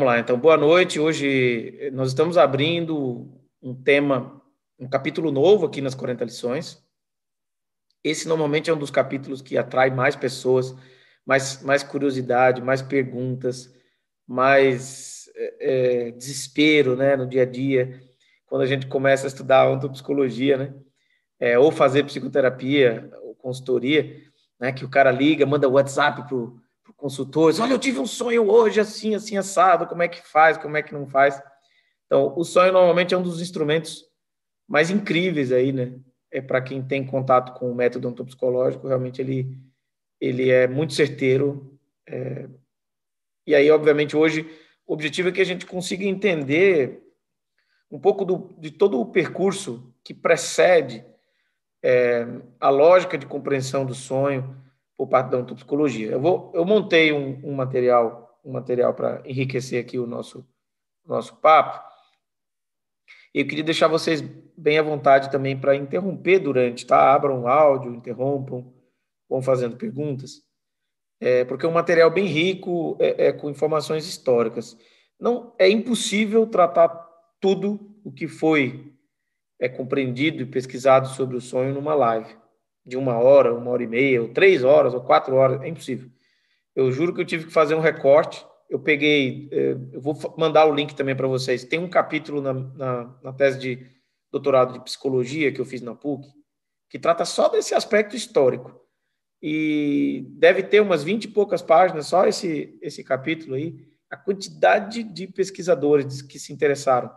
vamos lá. Então, boa noite. Hoje nós estamos abrindo um tema, um capítulo novo aqui nas 40 lições. Esse normalmente é um dos capítulos que atrai mais pessoas, mais, mais curiosidade, mais perguntas, mais é, desespero né, no dia a dia, quando a gente começa a estudar ontopsicologia, né? É, ou fazer psicoterapia, ou consultoria, né, que o cara liga, manda WhatsApp para o consultor, olha, eu tive um sonho hoje assim, assim, assado, como é que faz, como é que não faz. Então, o sonho normalmente é um dos instrumentos mais incríveis aí, né? É para quem tem contato com o método ontopsicológico, realmente ele, ele é muito certeiro. É... E aí, obviamente, hoje o objetivo é que a gente consiga entender um pouco do, de todo o percurso que precede é, a lógica de compreensão do sonho por parte da ontopsicologia. Eu, vou, eu montei um, um material um material para enriquecer aqui o nosso, nosso papo. Eu queria deixar vocês bem à vontade também para interromper durante, tá? Abram o áudio, interrompam, vão fazendo perguntas, é, porque é um material bem rico, é, é, com informações históricas. Não é impossível tratar tudo o que foi é compreendido e pesquisado sobre o sonho numa live de uma hora, uma hora e meia, ou três horas, ou quatro horas, é impossível. Eu juro que eu tive que fazer um recorte. Eu peguei, é, eu vou mandar o link também para vocês. Tem um capítulo na, na, na, tese de doutorado de psicologia que eu fiz na PUC, que trata só desse aspecto histórico. E deve ter umas 20 e poucas páginas, só esse, esse capítulo aí, a quantidade de pesquisadores que se interessaram.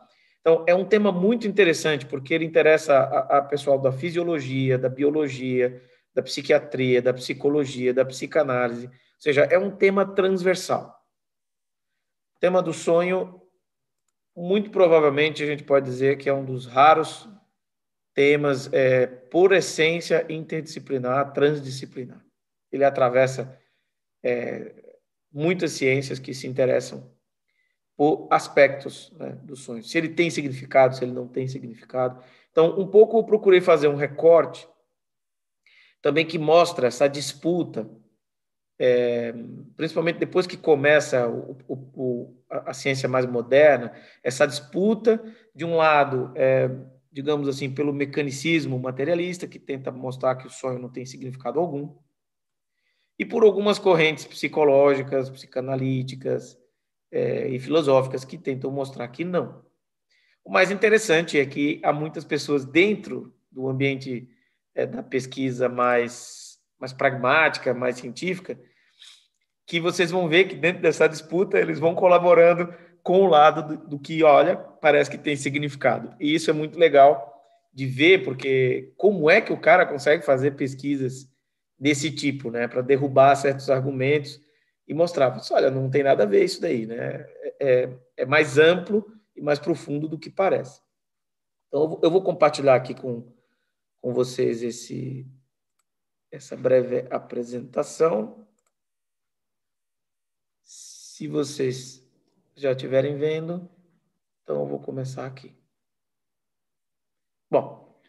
Então, é um tema muito interessante, porque ele interessa a, a pessoal da fisiologia, da biologia, da psiquiatria, da psicologia, da psicanálise. Ou seja, é um tema transversal. O tema do sonho, muito provavelmente, a gente pode dizer que é um dos raros temas, é, por essência, interdisciplinar, transdisciplinar. Ele atravessa é, muitas ciências que se interessam por aspectos né, do sonho. Se ele tem significado, se ele não tem significado. Então, um pouco eu procurei fazer um recorte também que mostra essa disputa, é, principalmente depois que começa o, o, o, a ciência mais moderna, essa disputa, de um lado, é, digamos assim, pelo mecanicismo materialista, que tenta mostrar que o sonho não tem significado algum, e por algumas correntes psicológicas, psicanalíticas, é, e filosóficas que tentam mostrar que não. O mais interessante é que há muitas pessoas dentro do ambiente é, da pesquisa mais, mais pragmática, mais científica, que vocês vão ver que dentro dessa disputa eles vão colaborando com o lado do, do que, olha, parece que tem significado. E isso é muito legal de ver, porque como é que o cara consegue fazer pesquisas desse tipo, né, para derrubar certos argumentos e mostrava, olha, não tem nada a ver isso daí, né? É, é, é mais amplo e mais profundo do que parece. Então, eu vou compartilhar aqui com, com vocês esse, essa breve apresentação. Se vocês já estiverem vendo, então eu vou começar aqui. Bom,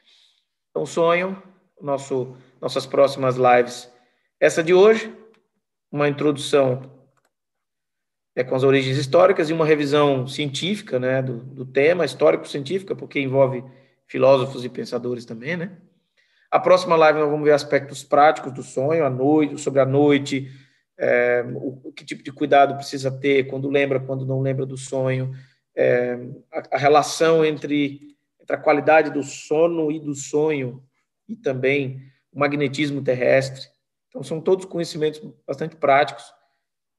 então sonho, nosso, nossas próximas lives. Essa de hoje, uma introdução é, com as origens históricas e uma revisão científica né, do, do tema, histórico-científica, porque envolve filósofos e pensadores também. Né? A próxima live nós vamos ver aspectos práticos do sonho, a noite, sobre a noite, é, o, que tipo de cuidado precisa ter quando lembra, quando não lembra do sonho, é, a, a, relação entre, entre a qualidade do sono e do sonho e também o magnetismo terrestre. Então, são todos conhecimentos bastante práticos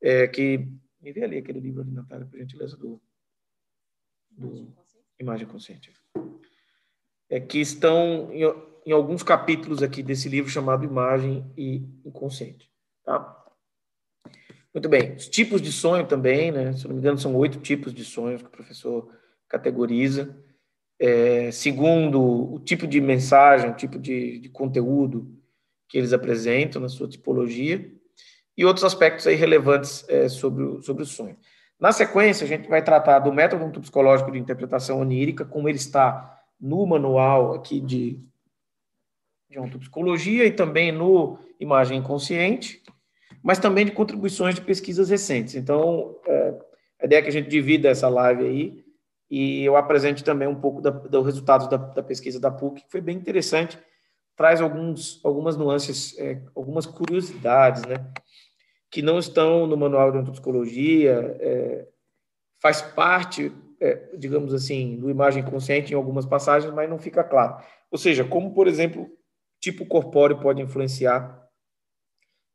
é, que... Me vê ali aquele livro ali, Natália, por gentileza, do, do Imagem Consciente. É, que estão em, em, alguns capítulos aqui desse livro chamado Imagem e Inconsciente. Tá? Muito bem. Os tipos de sonho também, né? Se não me engano, são oito tipos de sonhos que o professor categoriza. É, segundo o tipo de mensagem, o tipo de, de conteúdo, que eles apresentam na sua tipologia e outros aspectos aí relevantes é, sobre, o, sobre o sonho. Na sequência, a gente vai tratar do método psicológico de interpretação onírica, como ele está no manual aqui de, de ontopsicologia e também no Imagem Inconsciente, mas também de contribuições de pesquisas recentes. Então, é, A ideia é que a gente divida essa live aí e eu apresente também um pouco da, do resultado da, da, pesquisa da PUC, que foi bem interessante, traz alguns, algumas nuances, é, algumas curiosidades, né, que não estão no manual de antropsicologia, é, faz parte, é, digamos assim, do imagem consciente em algumas passagens, mas não fica claro. Ou seja, como, por exemplo, tipo corpóreo pode influenciar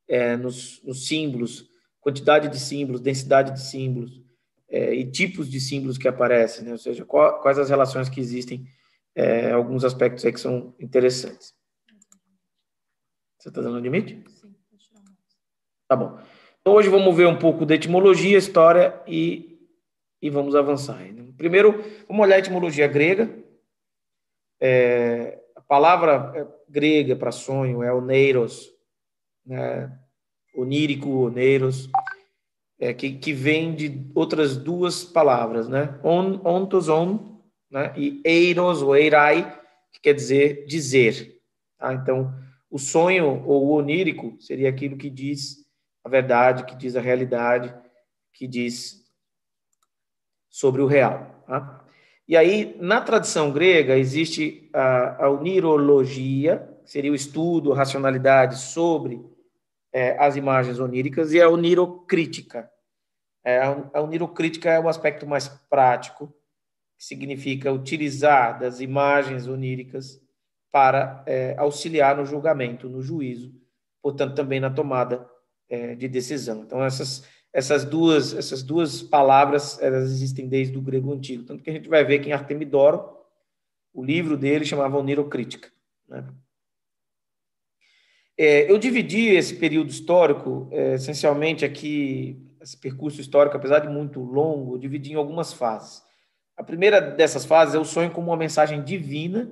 é, nos, nos símbolos, quantidade de símbolos, densidade de símbolos, é, e tipos de símbolos que aparecem, né? ou seja, qual, quais as relações que existem, é, alguns aspectos aí que são interessantes. Você está dando limite? Sim, Tá bom. Então, hoje vamos ver um pouco da etimologia, história e, e vamos avançar. Né? Primeiro, vamos olhar a etimologia grega. É, a palavra é, grega para sonho é oneiros, né? onírico, oneiros é, que, que vem de outras duas palavras, né? On, ontos, on, né? E eiros, ou eirai, que quer dizer dizer. Tá? Então, o sonho ou o onírico seria aquilo que diz a verdade, que diz a realidade, que diz sobre o real. Tá? E aí, na tradição grega, existe a, a onirologia, que seria o estudo, a racionalidade sobre é, as imagens oníricas, e a onirocrítica. É, a onirocrítica é um aspecto mais prático, que significa utilizar das imagens oníricas para é, auxiliar no julgamento, no juízo, portanto, também na tomada é, de decisão. Então, essas, essas, duas, essas duas palavras elas existem desde o grego antigo, tanto que a gente vai ver que em Artemidoro, o livro dele chamava Onirocrítica. Né? É, eu dividi esse período histórico, é, essencialmente aqui, esse percurso histórico, apesar de muito longo, eu dividi em algumas fases. A primeira dessas fases é o sonho como uma mensagem divina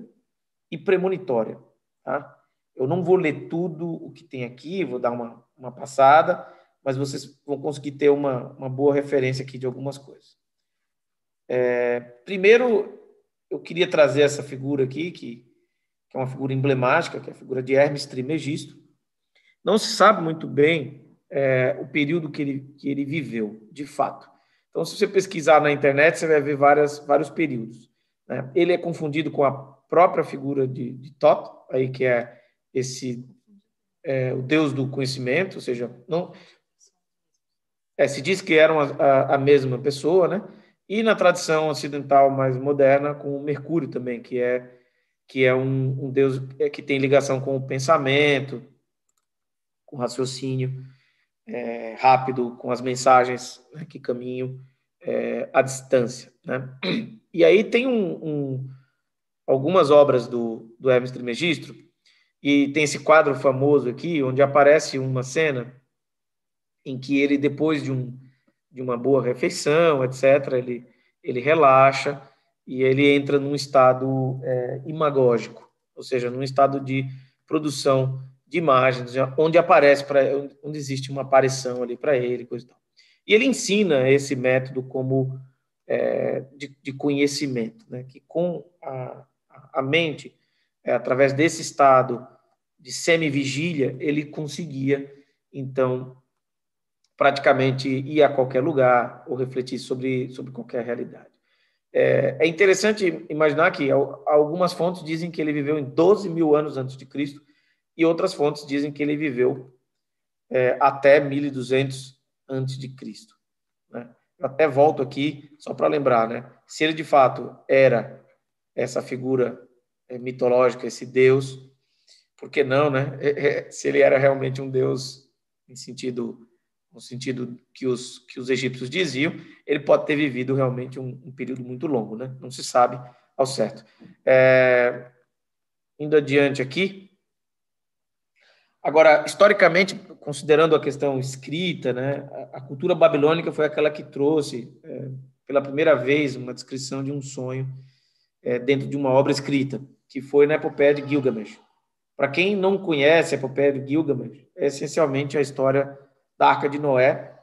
e premonitória. Tá? Eu não vou ler tudo o que tem aqui, vou dar uma, uma passada, mas vocês vão conseguir ter uma, uma boa referência aqui de algumas coisas. É, primeiro, eu queria trazer essa figura aqui, que que é uma figura emblemática, que é a figura de Hermes Trimegisto. Não se sabe muito bem é, o período que ele, que ele viveu, de fato. Então, se você pesquisar na internet, você vai ver várias, vários períodos. Né? Ele é confundido com a própria figura de, de Tot, aí que é esse é, o deus do conhecimento, ou seja, não é, se diz que eram a, a, a, mesma pessoa, né? E na tradição ocidental mais moderna, com o Mercúrio também, que é que é um, um Deus é, que tem ligação com o pensamento, com o raciocínio é, rápido, com as mensagens né, que caminham é, à distância. Né? E aí tem um, um, algumas obras do, do Hermes Trismegisto, e tem esse quadro famoso aqui, onde aparece uma cena em que ele, depois de, um, de uma boa refeição, etc., ele, ele relaxa, e ele entra num estado é, imagógico, ou seja, num estado de produção de imagens, onde aparece, para onde existe uma aparição ali para ele, coisa e tal. E ele ensina esse método como é, de, de, conhecimento, né? que com a, a mente, é, através desse estado de semi-vigília, ele conseguia, então, praticamente ir a qualquer lugar ou refletir sobre, sobre qualquer realidade. É, é interessante imaginar que algumas fontes dizem que ele viveu em 12 mil anos antes de Cristo e outras fontes dizem que ele viveu é, até 1200 antes de Cristo. Né? Eu até volto aqui só para lembrar, né? Se ele de fato era essa figura é, mitológica, esse Deus, por que não, né? É, é, se ele era realmente um Deus em sentido no sentido que os, que os egípcios diziam, ele pode ter vivido realmente um, um período muito longo, né? Não se sabe ao certo. É, indo adiante aqui. Agora, historicamente, considerando a questão escrita, né, a, a cultura babilônica foi aquela que trouxe, é, pela primeira vez, uma descrição de um sonho é, dentro de uma obra escrita, que foi na epopeia de Gilgamesh. Para quem não conhece a epopeia de Gilgamesh, é essencialmente a história da Arca de Noé,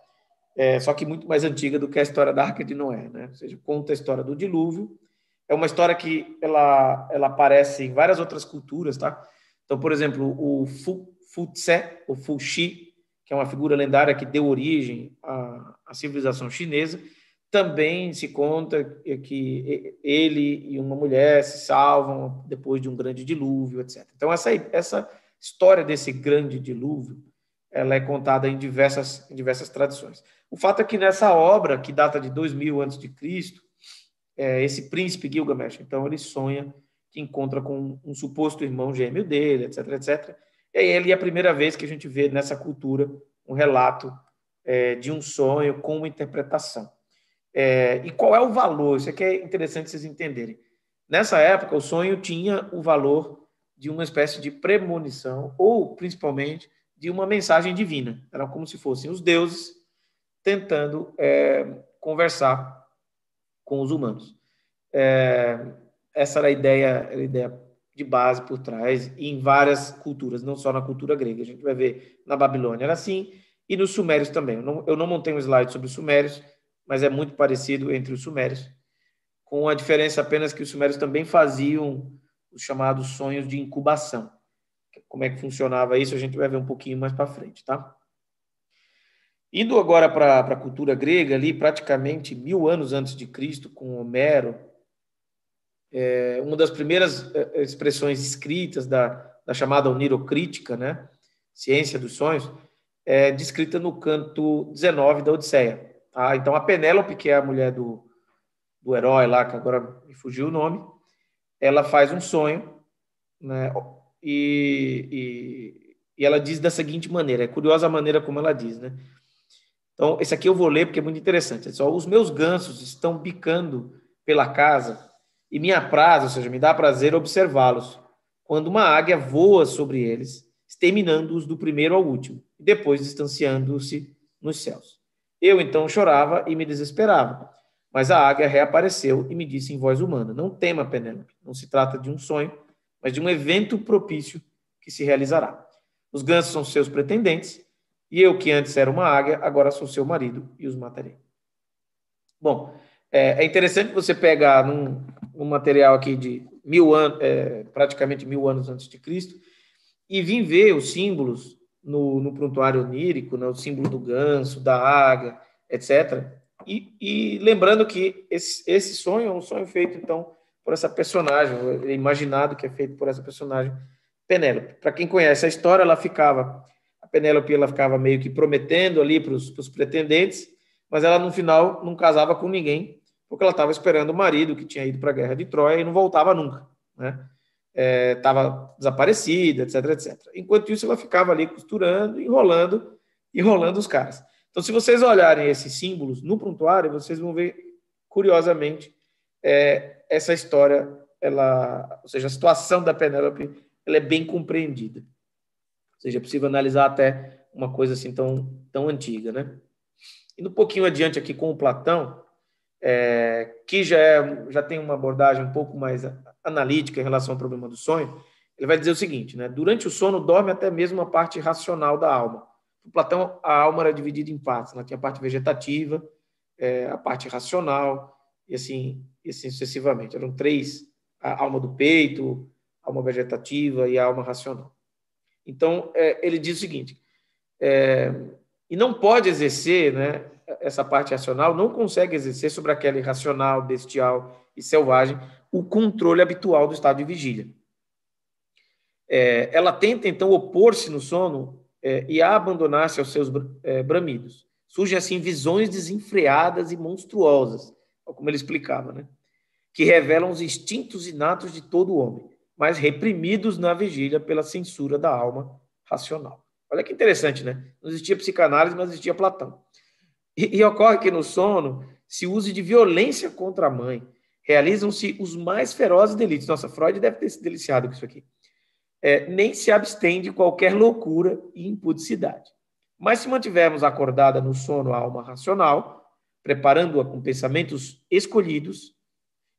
é, só que muito mais antiga do que a história da Arca de Noé, né? Ou seja, conta a história do dilúvio. É uma história que ela, ela aparece em várias outras culturas, tá? Então, por exemplo, o Futse, o Fuxi, que é uma figura lendária que deu origem à, à civilização chinesa, também se conta que ele e uma mulher se salvam depois de um grande dilúvio, etc. Então, essa, essa história desse grande dilúvio ela é contada em diversas, em diversas tradições. O fato é que nessa obra, que data de 2000 a.C., é, esse príncipe Gilgamesh, então, ele sonha que encontra com um suposto irmão gêmeo dele, etc, etc. E aí ele é a primeira vez que a gente vê nessa cultura um relato é, de um sonho com uma interpretação. É, e qual é o valor? Isso aqui é interessante vocês entenderem. Nessa época, o sonho tinha o valor de uma espécie de premonição, ou principalmente de uma mensagem divina. Era como se fossem os deuses tentando é, conversar com os humanos. É, essa era a ideia, a ideia de base por trás, em várias culturas, não só na cultura grega. A gente vai ver na Babilônia era assim, e nos sumérios também. Eu não, eu não montei um slide sobre os sumérios, mas é muito parecido entre os sumérios, com a diferença apenas que os sumérios também faziam os chamados sonhos de incubação. Como é que funcionava isso, a gente vai ver um pouquinho mais para frente, tá? Indo agora para a cultura grega, ali praticamente mil anos antes de Cristo, com Homero, é, uma das primeiras é, expressões escritas da, da chamada onirocrítica, né, ciência dos sonhos, é descrita no canto 19 da Odisseia. Tá? Então, a Penélope, que é a mulher do, do herói lá, que agora me fugiu o nome, ela faz um sonho, né, e, e, e ela diz da seguinte maneira, é curiosa a maneira como ela diz, né? Então, esse aqui eu vou ler porque é muito interessante. É só, os meus gansos estão bicando pela casa e me apraz, ou seja, me dá prazer observá-los, quando uma águia voa sobre eles, exterminando-os do primeiro ao último, e depois distanciando-se nos céus. Eu então chorava e me desesperava, mas a águia reapareceu e me disse em voz humana: Não tema, Penélope, não se trata de um sonho, mas de um evento propício que se realizará. Os gansos são seus pretendentes, e eu, que antes era uma águia, agora sou seu marido e os matarei. Bom, é, é interessante você pegar num, um material aqui de mil anos, é, praticamente mil anos antes de Cristo, e vim ver os símbolos no, no prontuário onírico, né, o símbolo do ganso, da águia, etc. E, e lembrando que esse, esse, sonho é um sonho feito, então, por essa personagem, é imaginado que é feito por essa personagem, Penélope. Para quem conhece a história, ela ficava, a Penélope ela ficava meio que prometendo ali para os pretendentes, mas ela no final não casava com ninguém, porque ela estava esperando o marido que tinha ido para a guerra de Troia e não voltava nunca, né? Estava é, desaparecida, etc, etc. Enquanto isso, ela ficava ali costurando, enrolando, enrolando os caras. Então, se vocês olharem esses símbolos no prontuário, vocês vão ver, curiosamente, é, essa história, ela, ou seja, a situação da Penélope, ela é bem compreendida. Ou seja, é possível analisar até uma coisa assim tão, tão antiga, né? Indo um pouquinho adiante aqui com o Platão, é, que já, é, já tem uma abordagem um pouco mais analítica em relação ao problema do sonho, ele vai dizer o seguinte, né? Durante o sono dorme até mesmo a parte racional da alma. Platão, a alma era dividida em partes, né? tinha a parte vegetativa, é, a parte racional e assim, e assim sucessivamente. Eram três: a alma do peito, a alma vegetativa e a alma racional. Então, é, ele diz o seguinte: é, e não pode exercer, né? essa parte racional não consegue exercer sobre aquela irracional, bestial e selvagem o controle habitual do estado de vigília. É, ela tenta, então, opor-se no sono é, e abandonar-se aos seus é, bramidos. Surgem, assim, visões desenfreadas e monstruosas, como ele explicava, né? que revelam os instintos inatos de todo homem, mas reprimidos na vigília pela censura da alma racional. Olha que interessante, né? Não existia psicanálise, mas existia Platão. E, e ocorre que no sono se use de violência contra a mãe. Realizam-se os mais ferozes delitos. Nossa, Freud deve ter se deliciado com isso aqui. É, nem se abstém de qualquer loucura e impudicidade. Mas se mantivermos acordada no sono a alma racional, preparando-a com pensamentos escolhidos,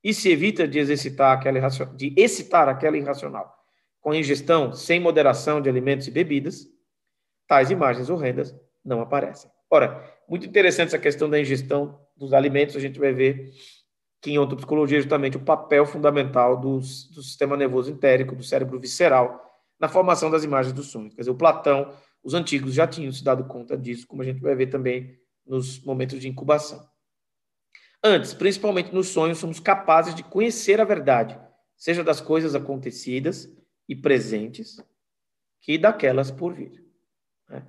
e se evita de exercitar aquela de excitar aquela irracional com ingestão sem moderação de alimentos e bebidas, tais imagens horrendas não aparecem. Ora, muito interessante essa questão da ingestão dos alimentos, a gente vai ver que em ontopsicologia justamente o papel fundamental do, do sistema nervoso entérico, do cérebro visceral, na formação das imagens dos sonhos. Quer dizer, o Platão, os antigos já tinham se dado conta disso, como a gente vai ver também nos momentos de incubação. Antes, principalmente nos sonhos, somos capazes de conhecer a verdade, seja das coisas acontecidas e presentes, que daquelas por vir. Né?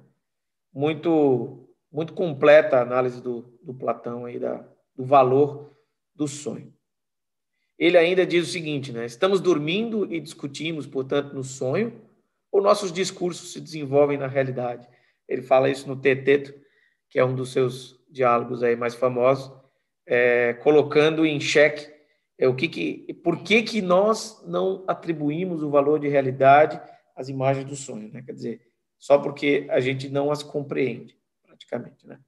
Muito, muito completa a análise do, do Platão aí da, do valor do sonho. Ele ainda diz o seguinte, né? Estamos dormindo e discutimos, portanto, no sonho, ou nossos discursos se desenvolvem na realidade? Ele fala isso no Teteto, que é um dos seus diálogos aí mais famosos, é, colocando em xeque é, o que, que por que, que nós não atribuímos o valor de realidade às imagens do sonho, né? Quer dizer, só porque a gente não as compreende, praticamente, né?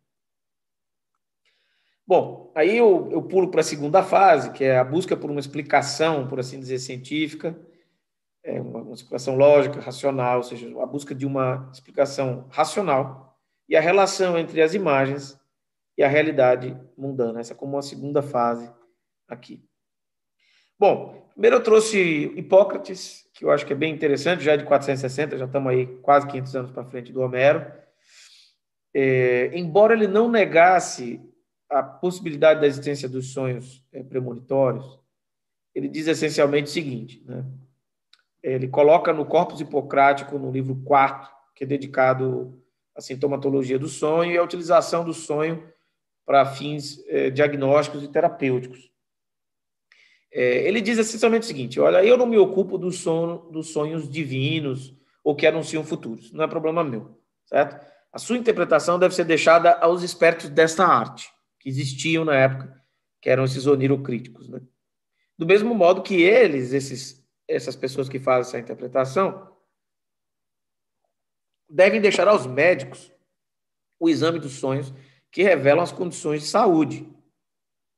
Bom, aí eu, eu pulo para a segunda fase, que é a busca por uma explicação, por assim dizer, científica, é uma, uma explicação lógica, racional, ou seja, a busca de uma explicação racional e a relação entre as imagens e a realidade mundana. Essa é como uma segunda fase aqui. Bom, primeiro eu trouxe Hipócrates, que eu acho que é bem interessante, já é de 460, já estamos aí quase 500 anos para frente do Homero. É, embora ele não negasse a possibilidade da existência dos sonhos é, premonitórios, ele diz essencialmente o seguinte, né? Ele coloca no Corpus Hipocrático, no livro 4, que é dedicado à sintomatologia do sonho e à utilização do sonho para fins é, diagnósticos e terapêuticos. É, ele diz essencialmente o seguinte: olha, eu não me ocupo do sono, dos sonhos divinos ou que anunciam futuros, não é problema meu, certo? A sua interpretação deve ser deixada aos espertos desta arte que existiam na época, que eram esses onirocríticos. Né? Do mesmo modo que eles, esses, essas pessoas que fazem essa interpretação, devem deixar aos médicos o exame dos sonhos que revelam as condições de saúde.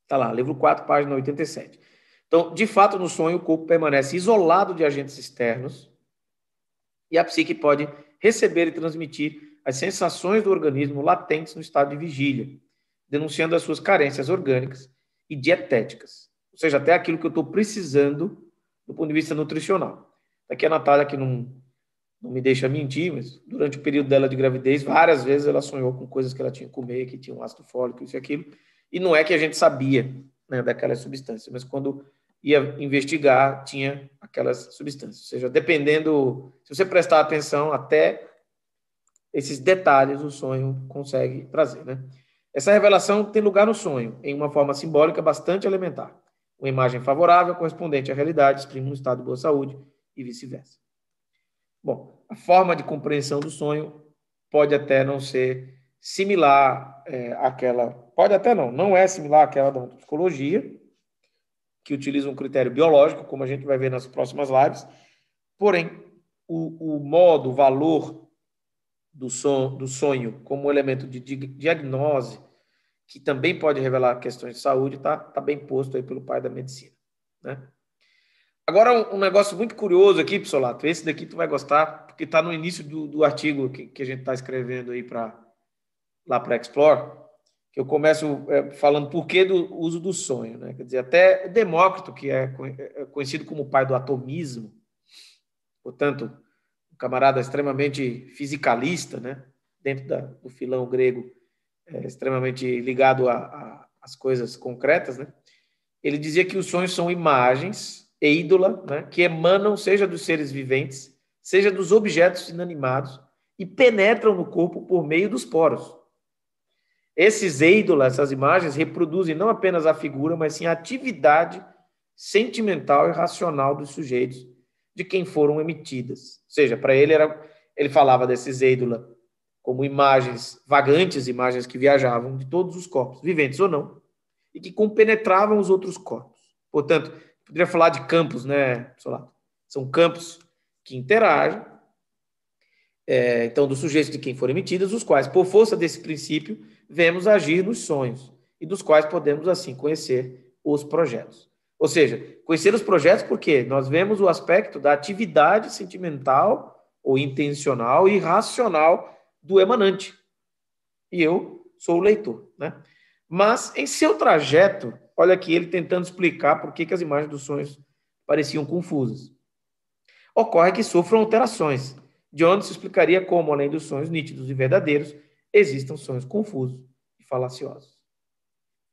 Está lá, livro 4, página 87. Então, de fato, no sonho, o corpo permanece isolado de agentes externos e a psique pode receber e transmitir as sensações do organismo latentes no estado de vigília denunciando as suas carências orgânicas e dietéticas, ou seja, até aquilo que eu estou precisando do ponto de vista nutricional. Aqui a Natália, que não, não me deixa mentir, mas durante o período dela de gravidez, várias vezes ela sonhou com coisas que ela tinha que comer, que tinham ácido fólico, isso e aquilo, e não é que a gente sabia né, daquelas substâncias, mas quando ia investigar, tinha aquelas substâncias. Ou seja, dependendo, se você prestar atenção, até esses detalhes o sonho consegue trazer, né? Essa revelação tem lugar no sonho, em uma forma simbólica bastante elementar. Uma imagem favorável correspondente à realidade exprime um estado de boa saúde e vice-versa. Bom, a forma de compreensão do sonho pode até não ser similar é, àquela, pode até não, não é similar àquela da psicologia, que utiliza um critério biológico, como a gente vai ver nas próximas lives, porém, o, o modo, o valor do, son, do sonho como elemento de diagnose, que também pode revelar questões de saúde, está tá bem posto aí pelo pai da medicina. Né? Agora, um, negócio muito curioso aqui, Psolato, esse daqui tu vai gostar, porque está no início do, do artigo que, que a gente está escrevendo aí para lá para Explore, que eu começo é, falando por que do uso do sonho. Né? Quer dizer, até Demócrito, que é, é conhecido como o pai do atomismo, portanto, camarada extremamente fisicalista, né? dentro da, do filão grego, é, extremamente ligado às coisas concretas, né? ele dizia que os sonhos são imagens e ídola né? que emanam, seja dos seres viventes, seja dos objetos inanimados, e penetram no corpo por meio dos poros. Esses ídolos, essas imagens, reproduzem não apenas a figura, mas sim a atividade sentimental e racional dos sujeitos de quem foram emitidas. Ou seja, para ele era, ele falava desses ídolos como imagens vagantes, imagens que viajavam de todos os corpos, viventes ou não, e que compenetravam os outros corpos. Portanto, poderia falar de campos, né, Solato? São campos que interagem, é, então, dos sujeitos de quem foram emitidas, os quais, por força desse princípio, vemos agir nos sonhos, e dos quais podemos, assim, conhecer os projetos. Ou seja, conhecer os projetos porque nós vemos o aspecto da atividade sentimental ou intencional e racional do emanante. E eu sou o leitor, né? Mas em seu trajeto, olha aqui ele tentando explicar por que, que as imagens dos sonhos pareciam confusas. Ocorre que sofram alterações, de onde se explicaria como, além dos sonhos nítidos e verdadeiros, existam sonhos confusos e falaciosos.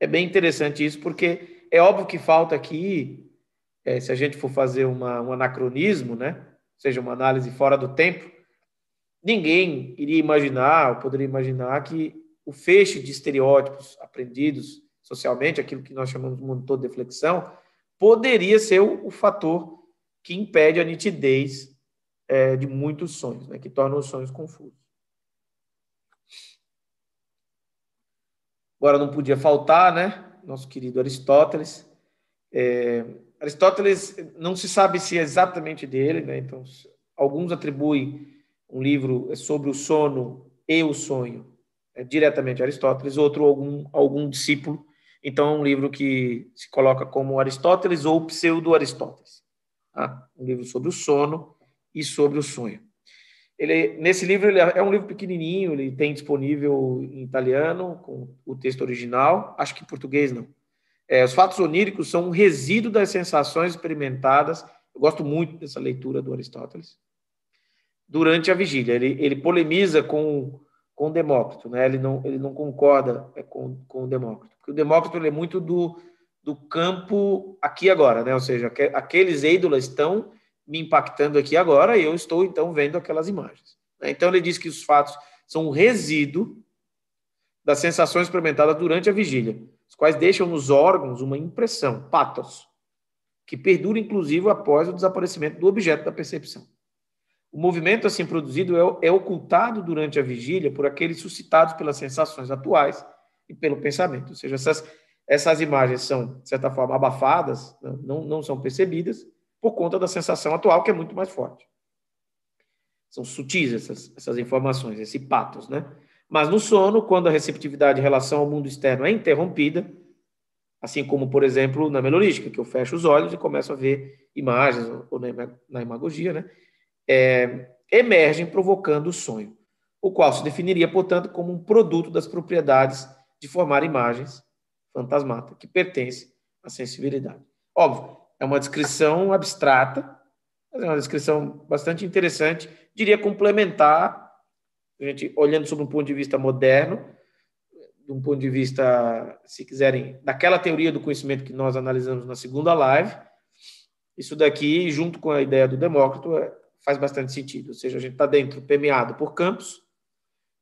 É bem interessante isso, porque é óbvio que falta aqui, é, se a gente for fazer uma, um anacronismo, né? ou seja, uma análise fora do tempo, ninguém iria imaginar, ou poderia imaginar, que o feixe de estereótipos aprendidos socialmente, aquilo que nós chamamos de monitor de flexão, poderia ser o, o fator que impede a nitidez é, de muitos sonhos, né, que tornam os sonhos confusos. Agora não podia faltar, né? Nosso querido Aristóteles. É, Aristóteles não se sabe se é exatamente dele, né? Então, alguns atribuem um livro sobre o sono e o sonho é, diretamente a Aristóteles, outro algum algum discípulo. Então, é um livro que se coloca como Aristóteles ou pseudo-Aristóteles. Tá? Um livro sobre o sono e sobre o sonho. Ele, nesse livro, ele é um livro pequenininho, ele tem disponível em italiano, com o texto original, acho que em português não. É, os fatos oníricos são um resíduo das sensações experimentadas, eu gosto muito dessa leitura do Aristóteles, durante a vigília. Ele, ele polemiza com, com Demócrito, né? ele, não, ele não concorda é, com, com o Demócrito, porque o Demócrito ele é muito do, do campo aqui agora, né? ou seja, aqueles ídolos estão me impactando aqui agora eu estou então vendo aquelas imagens. Né? Então ele diz que os fatos são um resíduo das sensações experimentadas durante a vigília, os quais deixam nos órgãos uma impressão, patos, que perdura inclusive após o desaparecimento do objeto da percepção. O movimento assim produzido é, é ocultado durante a vigília por aqueles suscitados pelas sensações atuais e pelo pensamento. Ou seja, essas, essas imagens são, de certa forma, abafadas, não, não são percebidas, por conta da sensação atual, que é muito mais forte. São sutis essas, essas informações, esse patos, né? Mas no sono, quando a receptividade em relação ao mundo externo é interrompida, assim como, por exemplo, na melodística, que eu fecho os olhos e começo a ver imagens, ou na imagogia, né? É, emergem provocando o sonho, o qual se definiria, portanto, como um produto das propriedades de formar imagens fantasmata, que pertence à sensibilidade. Óbvio, é uma descrição abstrata, mas é uma descrição bastante interessante, diria complementar, a gente olhando sob um ponto de vista moderno, de um ponto de vista, se quiserem, daquela teoria do conhecimento que nós analisamos na segunda live, isso daqui, junto com a ideia do Demócrito, é, faz bastante sentido. Ou seja, a gente está dentro, permeado por campos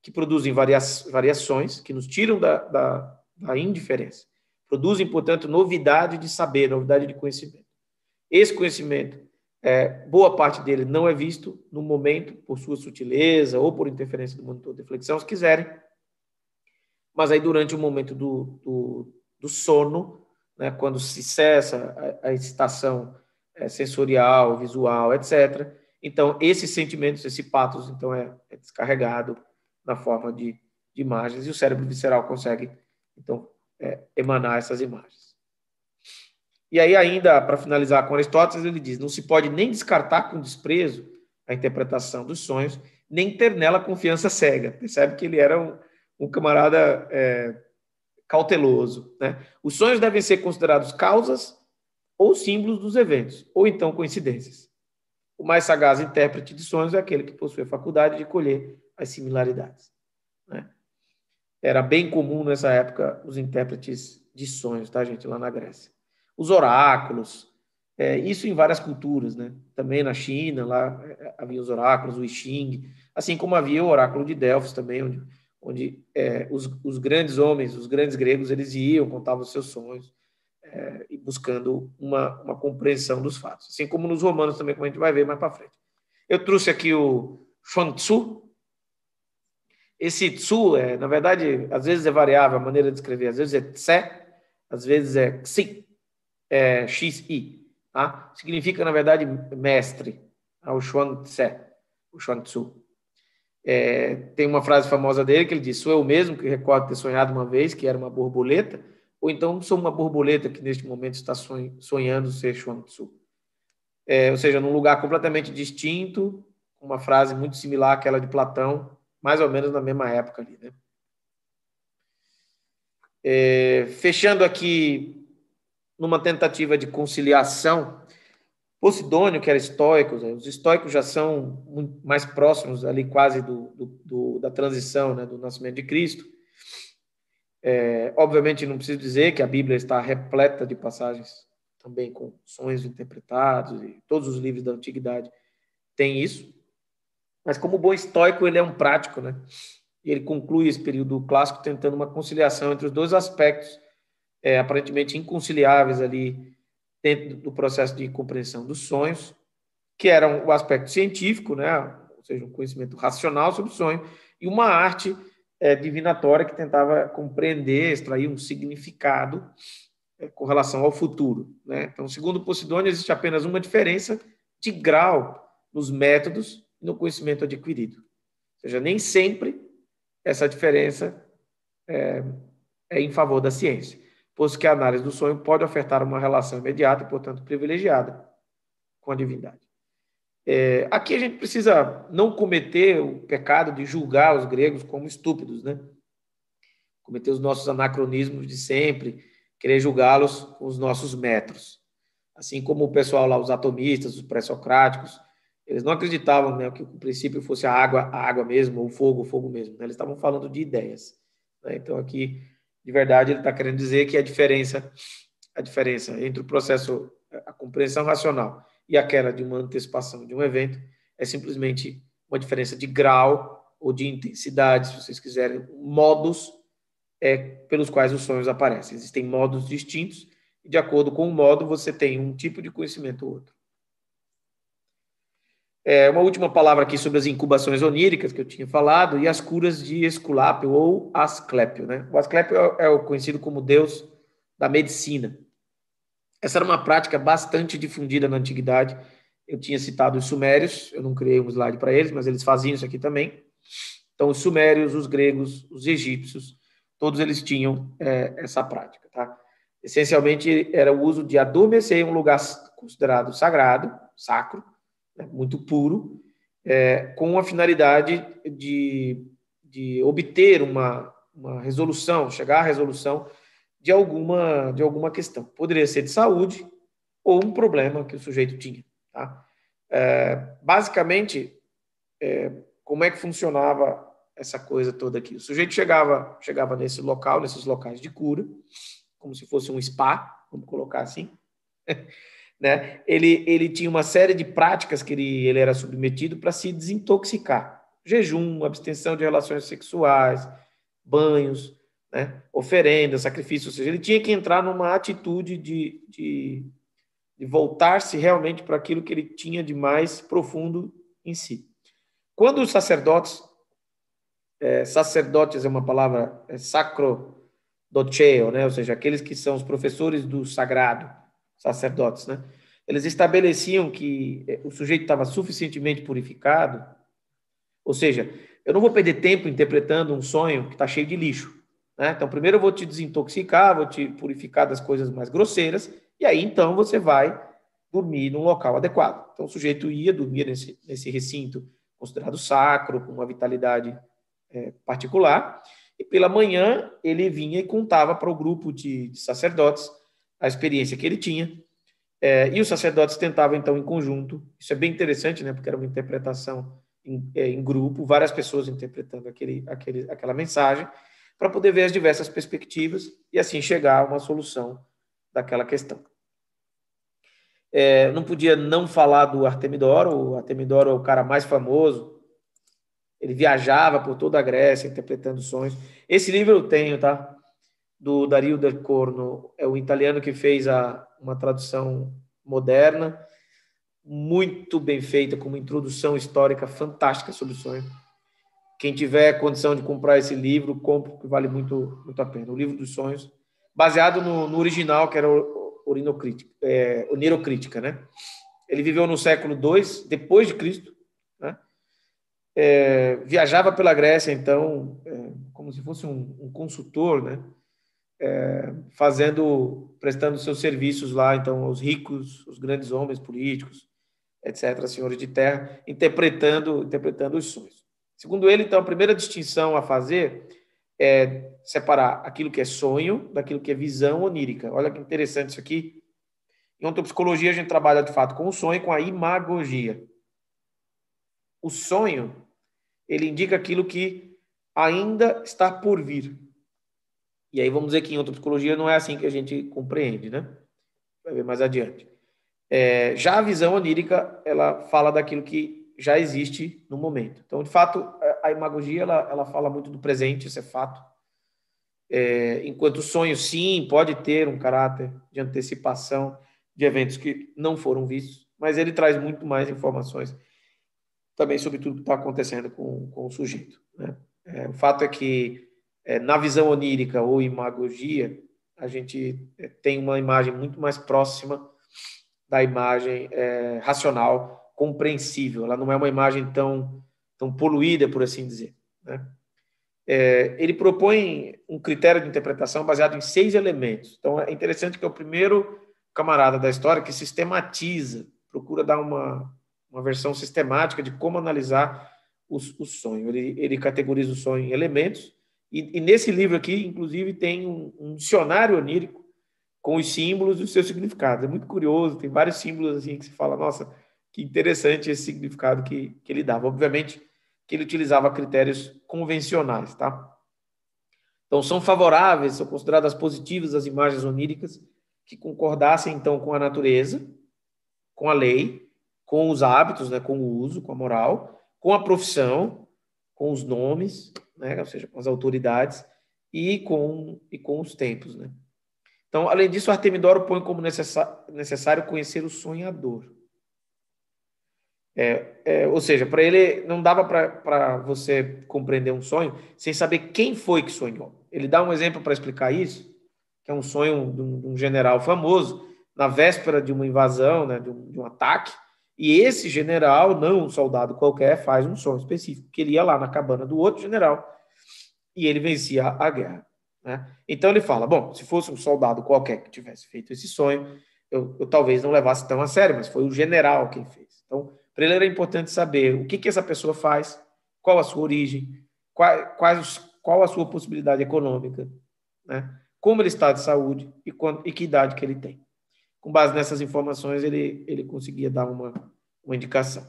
que produzem varia variações, que nos tiram da, da, da indiferença. Produzem, portanto, novidade de saber, novidade de conhecimento. Esse conhecimento, é, boa parte dele não é visto no momento por sua sutileza ou por interferência do monitor de flexão, se quiserem. Mas aí, durante o momento do, do, do sono, né, quando se cessa a, a excitação é, sensorial, visual, etc., então esses sentimentos, esse patos, então é, é descarregado na forma de, de, imagens e o cérebro visceral consegue, então, é, emanar essas imagens. E aí, ainda para finalizar com Aristóteles, ele diz: não se pode nem descartar com desprezo a interpretação dos sonhos, nem ter nela confiança cega. Percebe que ele era um, um camarada é, cauteloso. Né? Os sonhos devem ser considerados causas ou símbolos dos eventos, ou então coincidências. O mais sagaz intérprete de sonhos é aquele que possui a faculdade de colher as similaridades. Né? Era bem comum nessa época os intérpretes de sonhos, tá, gente, lá na Grécia os oráculos, é, isso em várias culturas, né? Também na China, lá é, havia os oráculos, o I Ching, assim como havia o oráculo de Delfos também, onde, onde é, os, os, grandes homens, os grandes gregos, eles iam, contavam seus sonhos, é, buscando uma, uma compreensão dos fatos. Assim como nos romanos também, como a gente vai ver mais para frente. Eu trouxe aqui o Xuan Tzu. Esse Tzu, é, na verdade, às vezes é variável a maneira de escrever, às vezes é Tse, às vezes é Xi é, XI. Tá? Significa, na verdade, mestre, tá? o Xuan Tse, o Xuan Tzu. É, tem uma frase famosa dele que ele diz: Sou eu mesmo que recordo ter sonhado uma vez que era uma borboleta, ou então sou uma borboleta que neste momento está sonhando ser Xuan Tzu. É, ou seja, num lugar completamente distinto, uma frase muito similar àquela de Platão, mais ou menos na mesma época ali. Né? É, fechando aqui numa tentativa de conciliação. Posidônio, que era estoico, os estoicos já são mais próximos ali quase do, do, do da transição, né, do nascimento de Cristo. É, obviamente, não preciso dizer que a Bíblia está repleta de passagens também com sonhos interpretados, e todos os livros da antiguidade têm isso. Mas, como bom estoico, ele é um prático, né? E ele conclui esse período clássico tentando uma conciliação entre os dois aspectos é, aparentemente inconciliáveis ali dentro do processo de compreensão dos sonhos, que eram o aspecto científico, né? Ou seja, um conhecimento racional sobre o sonho, e uma arte é, divinatória que tentava compreender, extrair um significado é, com relação ao futuro. Né? Então, segundo Posidônio, existe apenas uma diferença de grau nos métodos e no conhecimento adquirido. Ou seja, nem sempre essa diferença é, é em favor da ciência, pois que a análise do sonho pode ofertar uma relação imediata e, portanto, privilegiada com a divindade. É, aqui a gente precisa não cometer o pecado de julgar os gregos como estúpidos, né? Cometer os nossos anacronismos de sempre, querer julgá-los com os nossos metros. Assim como o pessoal lá, os atomistas, os pré-socráticos, eles não acreditavam né, que o princípio fosse a água, a água mesmo, ou o fogo, o fogo mesmo. Né? Eles estavam falando de ideias. Né? Então aqui, de verdade, ele está querendo dizer que a diferença, a diferença entre o processo, a compreensão racional e aquela de uma antecipação de um evento é simplesmente uma diferença de grau ou de intensidade, se vocês quiserem, modos é, pelos quais os sonhos aparecem. Existem modos distintos e, de acordo com o modo, você tem um tipo de conhecimento ou outro. É, uma última palavra aqui sobre as incubações oníricas que eu tinha falado e as curas de Esculápio ou Asclépio. Né? O Asclépio é, é o conhecido como deus da medicina. Essa era uma prática bastante difundida na antiguidade. Eu tinha citado os sumérios, eu não criei um slide para eles, mas eles faziam isso aqui também. Então, os sumérios, os gregos, os egípcios, todos eles tinham é, essa prática. Tá? Essencialmente, era o uso de adormecer em um lugar considerado sagrado, sacro, né, muito puro, é, com a finalidade de, de obter uma, uma resolução, chegar à resolução de alguma, de alguma questão. Poderia ser de saúde ou um problema que o sujeito tinha. Tá? É, basicamente, é, como é que funcionava essa coisa toda aqui? O sujeito chegava, chegava nesse local, nesses locais de cura, como se fosse um spa, vamos colocar assim. né? Ele, ele tinha uma série de práticas que ele, ele era submetido para se desintoxicar. Jejum, abstenção de relações sexuais, banhos, né? oferenda, sacrifício, ou seja, ele tinha que entrar numa atitude de, de, de voltar-se realmente para aquilo que ele tinha de mais profundo em si. Quando os sacerdotes, é, sacerdotes é uma palavra é sacro doceo, né? ou seja, aqueles que são os professores do sagrado, sacerdotes, né? eles estabeleciam que é, o sujeito estava suficientemente purificado, ou seja, eu não vou perder tempo interpretando um sonho que está cheio de lixo. Né? Então, primeiro eu vou te desintoxicar, vou te purificar das coisas mais grosseiras, e aí então você vai dormir num local adequado. Então, o sujeito ia dormir nesse, nesse recinto considerado sacro, com uma vitalidade é, particular, e pela manhã ele vinha e contava para o grupo de, de sacerdotes a experiência que ele tinha, é, e os sacerdotes tentavam, então, em conjunto, isso é bem interessante, né, porque era uma interpretação em, é, em grupo, várias pessoas interpretando aquele, aquele, aquela mensagem, para poder ver as diversas perspectivas e assim chegar a uma solução daquela questão. É, não podia não falar do Artemidoro, o Artemidoro é o cara mais famoso, ele viajava por toda a Grécia interpretando sonhos. Esse livro eu tenho, tá? Do Dario del Corno, é o italiano que fez a, uma tradução moderna, muito bem feita, com uma introdução histórica fantástica sobre o sonho quem tiver condição de comprar esse livro, compre, porque vale muito, muito a pena. O livro dos sonhos, baseado no, no original, que era o, é, né? Ele viveu no século II, depois de Cristo, né? É, viajava pela Grécia, então, é, como se fosse um, um consultor, né? É, fazendo, prestando seus serviços lá, então, aos ricos, os grandes homens políticos, etc., senhores de terra, interpretando, interpretando os sonhos. Segundo ele, então, a primeira distinção a fazer é separar aquilo que é sonho daquilo que é visão onírica. Olha que interessante isso aqui. Em ontopsicologia, a gente trabalha de fato com o sonho e com a imagogia. O sonho, ele indica aquilo que ainda está por vir. E aí vamos dizer que em outra psicologia não é assim que a gente compreende, né? Vai ver mais adiante. É, já a visão onírica, ela fala daquilo que já existe no momento. Então, de fato, a imagogia, ela, ela fala muito do presente, isso é fato. É, enquanto o sonho, sim, pode ter um caráter de antecipação de eventos que não foram vistos, mas ele traz muito mais informações também sobre tudo que está acontecendo com, com o sujeito. Né? É, o fato é que, é, na visão onírica ou imagogia, a gente é, tem uma imagem muito mais próxima da imagem é, racional, compreensível. Ela não é uma imagem tão, tão poluída, por assim dizer. Né? É, ele propõe um critério de interpretação baseado em seis elementos. Então, é interessante que é o primeiro camarada da história que sistematiza, procura dar uma, uma versão sistemática de como analisar o, o sonho. Ele, ele categoriza o sonho em elementos, e, e nesse livro aqui, inclusive, tem um, um dicionário onírico com os símbolos e os seus significados. É muito curioso, tem vários símbolos assim que se fala, nossa, que interessante esse significado que, que ele dava. Obviamente que ele utilizava critérios convencionais, tá? Então, são favoráveis, são consideradas positivas as imagens oníricas que concordassem, então, com a natureza, com a lei, com os hábitos, né, com o uso, com a moral, com a profissão, com os nomes, né, ou seja, com as autoridades e com, e com os tempos. Né? Então, além disso, Artemidoro põe como necessário conhecer o sonhador. É, é, ou seja, para ele não dava para você compreender um sonho sem saber quem foi que sonhou. Ele dá um exemplo para explicar isso, que é um sonho de um, de um, general famoso, na véspera de uma invasão, né, de, um, de um ataque, e esse general, não um soldado qualquer, faz um sonho específico, que ele ia lá na cabana do outro general e ele vencia a guerra. Né? Então ele fala: bom, se fosse um soldado qualquer que tivesse feito esse sonho, eu, eu talvez não levasse tão a sério, mas foi o general quem fez. Então, para ele era importante saber o que, que essa pessoa faz, qual a sua origem, qual, quais, qual a sua possibilidade econômica, né? como ele está de saúde e, quando, e que idade que ele tem com base nessas informações, ele, ele conseguia dar uma, uma indicação.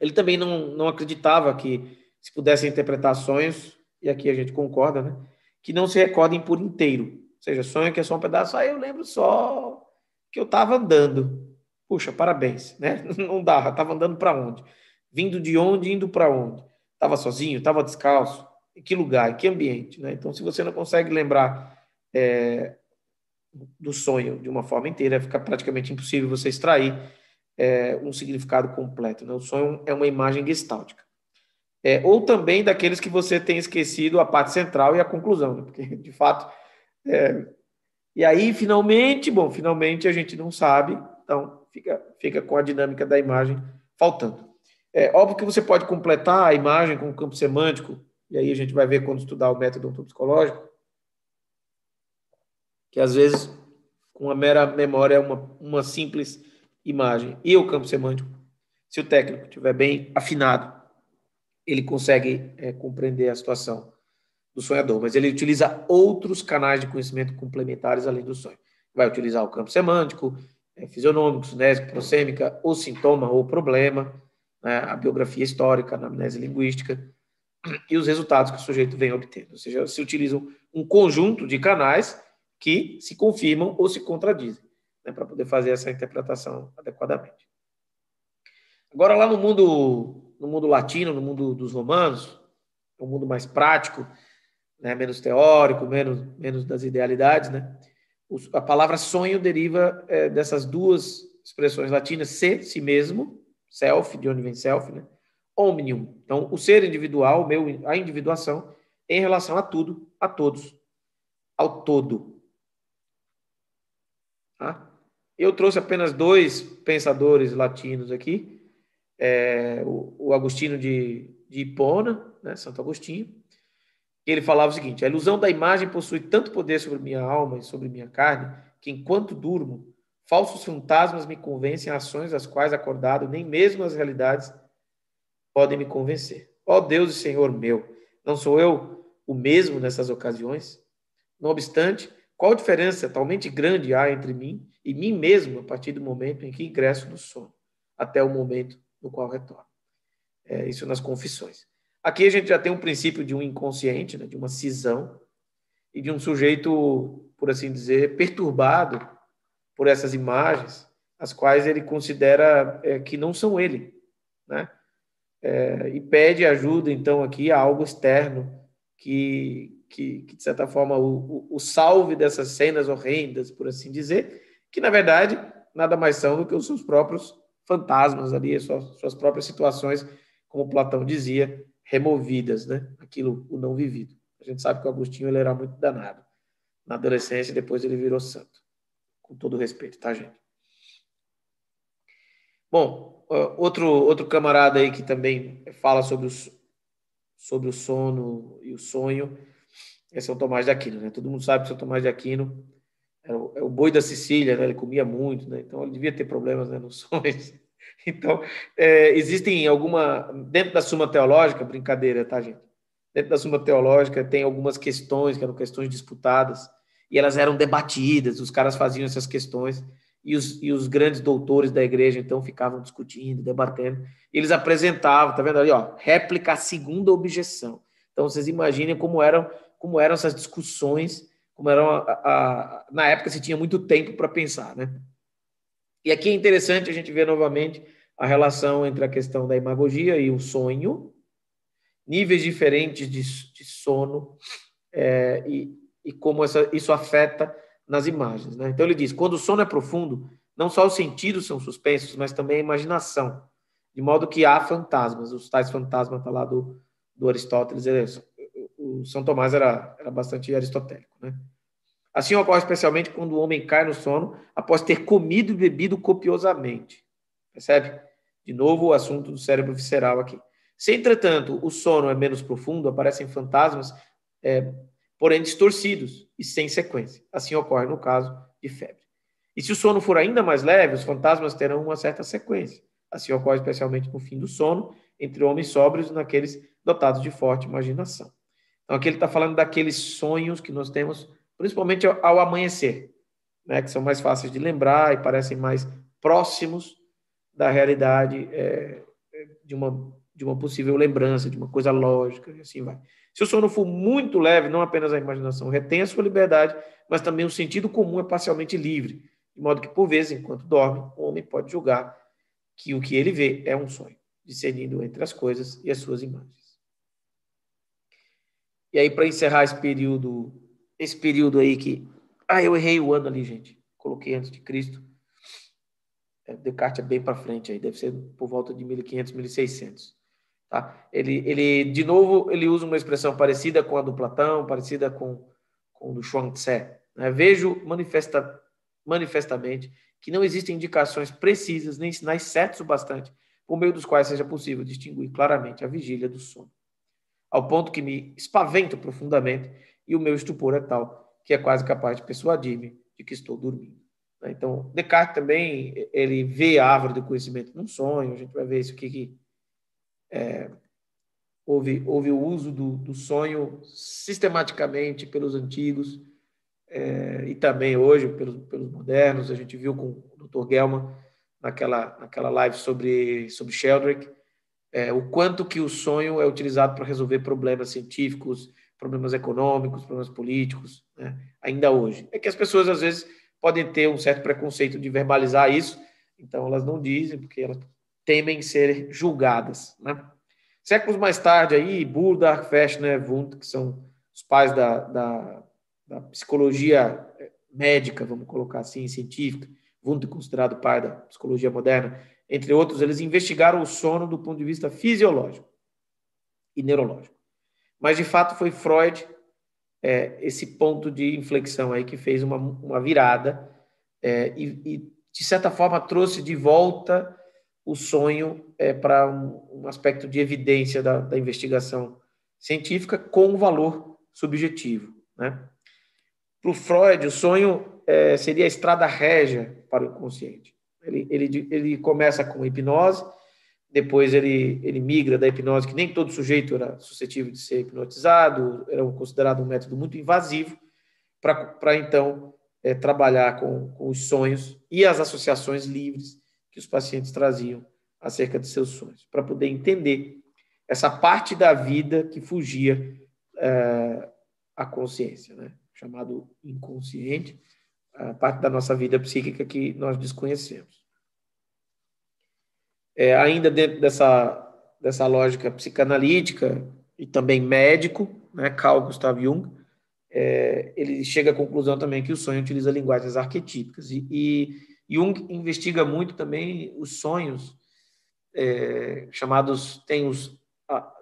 Ele também não, não acreditava que se pudesse interpretar sonhos, e aqui a gente concorda, né? Que não se recordem por inteiro. Ou seja, sonho que é só um pedaço, aí eu lembro só que eu estava andando. Puxa, parabéns, né? Não dá, estava andando para onde? Vindo de onde, indo para onde? Estava sozinho, estava descalço? Em que lugar, em que ambiente? Né? Então, se você não consegue lembrar é, do sonho de uma forma inteira, fica praticamente impossível você extrair é, um significado completo. Né? O sonho é uma imagem gestáltica. É, ou também daqueles que você tem esquecido a parte central e a conclusão, né? porque, de fato. É... E aí, finalmente, bom, finalmente a gente não sabe, então fica, fica com a dinâmica da imagem faltando. É óbvio que você pode completar a imagem com o campo semântico, e aí a gente vai ver quando estudar o método psicológico, que às vezes, com a mera memória, é uma, uma simples imagem. E o campo semântico, se o técnico estiver bem afinado, ele consegue é, compreender a situação do sonhador, mas ele utiliza outros canais de conhecimento complementares além do sonho. Vai utilizar o campo semântico, é, fisionômico, cinésico, prosêmica, o sintoma ou problema, né, a biografia histórica, a anamnese linguística e os resultados que o sujeito vem obtendo. Ou seja, se utilizam um conjunto de canais que se confirmam ou se contradizem, né, para poder fazer essa interpretação adequadamente. Agora, lá no mundo, no mundo latino, no mundo dos romanos, um mundo mais prático, né, menos teórico, menos, menos das idealidades, né, a palavra sonho deriva é, dessas duas expressões latinas, se, si mesmo, self, de onde vem self, né, omnium. Então, o ser individual, meu, a individuação, em relação a tudo, a todos, ao todo. Tá? Eu trouxe apenas dois pensadores latinos aqui, é, o, o, de, de Hipona, né, Santo Agostinho, ele falava o seguinte: a ilusão da imagem possui tanto poder sobre minha alma e sobre minha carne, que enquanto durmo, falsos fantasmas me convencem ações das quais acordado nem mesmo as realidades podem me convencer. Ó Deus e Senhor meu, não sou eu o mesmo nessas ocasiões? Não obstante, qual diferença talmente grande há entre mim e mim mesmo a partir do momento em que ingresso no sono, até o momento no qual retorno? É, isso nas confissões. Aqui a gente já tem um princípio de um inconsciente, né, de uma cisão, e de um sujeito, por assim dizer, perturbado por essas imagens, as quais ele considera é, que não são ele, né? É, e pede ajuda, então, aqui a algo externo que, que, que de certa forma, o, o, o, salve dessas cenas horrendas, por assim dizer, que, na verdade, nada mais são do que os seus próprios fantasmas ali, suas, suas próprias situações, como Platão dizia, removidas, né? Aquilo, o não vivido. A gente sabe que o Agostinho ele era muito danado. Na adolescência, depois ele virou santo. Com todo respeito, tá, gente? Bom, outro, outro camarada aí que também fala sobre, os, sobre o sono e o sonho é São Tomás de Aquino, né? Todo mundo sabe que São Tomás de Aquino era o, é o boi da Sicília, né? Ele comia muito, né? Então ele devia ter problemas né, nos sonhos. Então, é, existem alguma. Dentro da Suma Teológica, brincadeira, tá, gente? Dentro da Suma Teológica tem algumas questões que eram questões disputadas e elas eram debatidas, os caras faziam essas questões e os, e os grandes doutores da igreja então ficavam discutindo, debatendo. eles apresentavam, tá vendo ali, ó, réplica à segunda objeção. Então vocês imaginem como eram como eram essas discussões, como eram a, a, na época se tinha muito tempo para pensar, né? E aqui é interessante a gente ver novamente a relação entre a questão da imagogia e o sonho, níveis diferentes de, de sono é, e, e como essa, isso afeta nas imagens. Né? Então ele diz: quando o sono é profundo, não só os sentidos são suspensos, mas também a imaginação, de modo que há fantasmas. Os tais fantasmas tá lá do, do Aristóteles. O São Tomás era, era bastante aristotélico. Né? Assim ocorre especialmente quando o homem cai no sono após ter comido e bebido copiosamente. Percebe? De novo o assunto do cérebro visceral aqui. Se, entretanto, o sono é menos profundo, aparecem fantasmas, é, porém distorcidos e sem sequência. Assim ocorre no caso de febre. E se o sono for ainda mais leve, os fantasmas terão uma certa sequência. Assim ocorre especialmente no fim do sono, entre homens sóbrios e naqueles dotados de forte imaginação. Então, aqui ele está falando daqueles sonhos que nós temos, principalmente ao, amanhecer, né, que são mais fáceis de lembrar e parecem mais próximos da realidade é, de, uma, de uma possível lembrança, de uma coisa lógica, e assim vai. Se o sono for muito leve, não apenas a imaginação retém a sua liberdade, mas também o sentido comum é parcialmente livre, de modo que, por vezes, enquanto dorme, o homem pode julgar que o que ele vê é um sonho, discernindo entre as coisas e as suas imagens. E aí, para encerrar esse período, esse período aí que. Ah, eu errei o ano ali, gente. Coloquei antes de Cristo. É, Descartes é bem para frente aí, deve ser por volta de 1500, 1600. Tá? Ele, ele, de novo, ele usa uma expressão parecida com a do Platão, parecida com, com do Chuang Tse. Né? Vejo manifesta, manifestamente que não existem indicações precisas nem sinais certos o bastante por meio dos quais seja possível distinguir claramente a vigília do sono ao ponto que me espavento profundamente e o meu estupor é tal que é quase capaz de persuadir-me de que estou dormindo. Né? Então, Descartes também ele vê a árvore do conhecimento num sonho. A gente vai ver isso aqui que é, houve, houve o uso do, do sonho sistematicamente pelos antigos é, e também hoje pelos, pelos modernos. A gente viu com o Dr. Gelman naquela, naquela live sobre, sobre Sheldrake é, o quanto que o sonho é utilizado para resolver problemas científicos, problemas econômicos, problemas políticos, né? ainda hoje. É que as pessoas, às vezes, podem ter um certo preconceito de verbalizar isso, então elas não dizem, porque elas temem ser julgadas. Né? Séculos mais tarde, aí, Burda, Fechner, Wundt, que são os pais da, da, da psicologia médica, vamos colocar assim, científica, Wundt é considerado pai da psicologia moderna, entre outros, eles investigaram o sono do ponto de vista fisiológico e neurológico. Mas, de fato, foi Freud é, esse ponto de inflexão aí que fez uma, uma virada é, e, e, de certa forma, trouxe de volta o sonho é, para um, um, aspecto de evidência da, da investigação científica com valor subjetivo. Né? Para o Freud, o sonho é, seria a estrada régia para o inconsciente. Ele, ele, ele começa com hipnose, depois ele, ele migra da hipnose, que nem todo sujeito era suscetível de ser hipnotizado, era considerado um método muito invasivo, para então é, trabalhar com, com os sonhos e as associações livres que os pacientes traziam acerca de seus sonhos, para poder entender essa parte da vida que fugia é, a consciência, né? chamado inconsciente, a parte da nossa vida psíquica que nós desconhecemos. É, ainda dentro dessa, dessa lógica psicanalítica e também médico, né, Carl Gustav Jung, é, ele chega à conclusão também que o sonho utiliza linguagens arquetípicas. E, e Jung investiga muito também os sonhos é, chamados, tem os,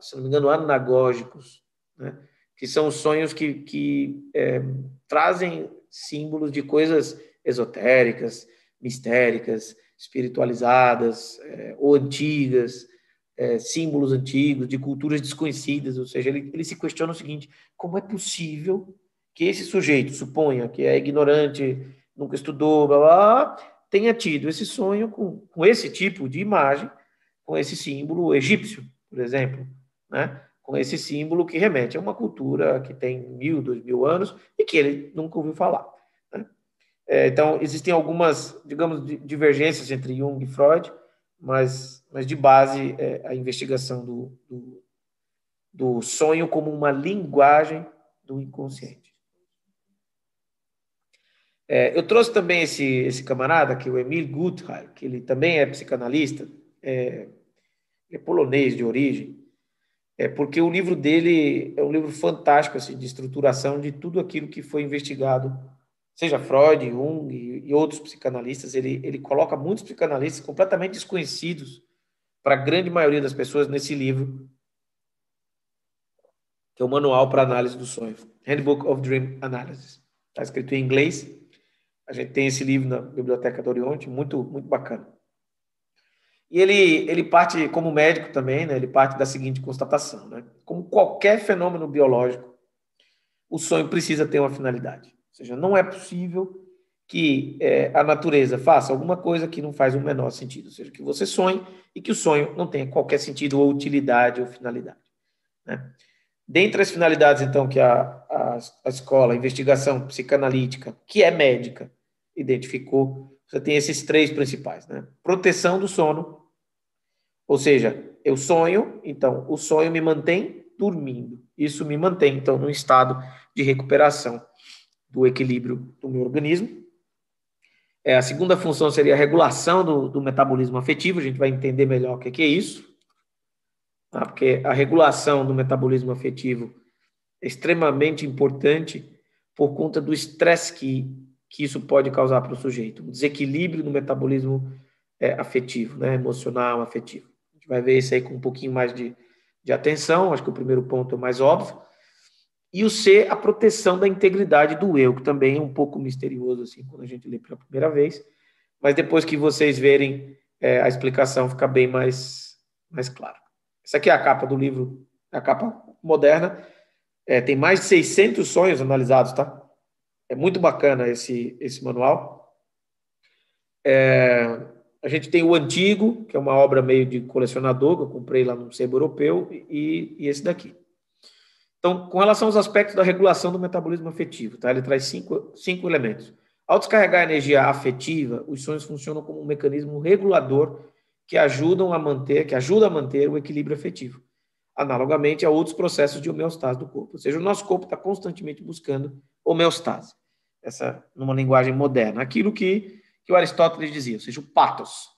se não me engano, anagógicos, né? que são sonhos que, que é, trazem símbolos de coisas esotéricas, mistéricas, espiritualizadas é, ou antigas, é, símbolos antigos, de culturas desconhecidas. Ou seja, ele, ele se questiona o seguinte: como é possível que esse sujeito, suponha que é ignorante, nunca estudou, blá, blá, tenha tido esse sonho com, com esse tipo de imagem, com esse símbolo egípcio, por exemplo, né? Com esse símbolo que remete a uma cultura que tem mil, dois mil anos e que ele nunca ouviu falar. Né? É, então, existem algumas, digamos, divergências entre Jung e Freud, mas, mas de base é a investigação do, do, do sonho como uma linguagem do inconsciente. É, eu trouxe também esse, esse camarada, aqui, o Emil Guthard, que ele também é psicanalista, é, é polonês de origem, é porque o livro dele é um livro fantástico assim, de estruturação de tudo aquilo que foi investigado, seja Freud, Jung e, outros psicanalistas. Ele, ele coloca muitos psicanalistas completamente desconhecidos para a grande maioria das pessoas nesse livro, que é o Manual para Análise do Sonho, Handbook of Dream Analysis. Está escrito em inglês. A gente tem esse livro na Biblioteca do Oriente, muito, muito bacana. E ele, ele parte, como médico também, né, ele parte da seguinte constatação: né? como qualquer fenômeno biológico, o sonho precisa ter uma finalidade. Ou seja, não é possível que é, a natureza faça alguma coisa que não faz o menor sentido. Ou seja, que você sonhe e que o sonho não tenha qualquer sentido ou utilidade ou finalidade. Né? Dentre as finalidades, então, que a, a, a escola, a investigação psicanalítica, que é médica, identificou, você tem esses três principais, né? Proteção do sono, ou seja, eu sonho, então o sonho me mantém dormindo. Isso me mantém, então, num estado de recuperação do equilíbrio do meu organismo. É, a segunda função seria a regulação do, do metabolismo afetivo, a gente vai entender melhor o que, que é isso. Tá? Porque a regulação do metabolismo afetivo é extremamente importante por conta do estresse que que isso pode causar para o sujeito, um desequilíbrio no metabolismo é, afetivo, né, emocional, afetivo. A gente vai ver isso aí com um pouquinho mais de, de atenção, acho que o primeiro ponto é o mais óbvio. E o C, a proteção da integridade do eu, que também é um pouco misterioso, assim, quando a gente lê pela primeira vez, mas depois que vocês verem é, a explicação fica bem mais, mais claro. Essa aqui é a capa do livro, a capa moderna, é, tem mais de 600 sonhos analisados, tá? É muito bacana esse, esse manual. É, a gente tem o Antigo, que é uma obra meio de colecionador, que eu comprei lá no sebo europeu, e, e esse daqui. Então, com relação aos aspectos da regulação do metabolismo afetivo, tá? ele traz cinco, cinco elementos. Ao descarregar a energia afetiva, os sonhos funcionam como um mecanismo regulador que ajudam a manter, que ajuda a manter o equilíbrio afetivo, analogamente a outros processos de homeostase do corpo. Ou seja, o nosso corpo está constantemente buscando homeostase, essa numa linguagem moderna. Aquilo que, que o Aristóteles dizia, ou seja, o patos.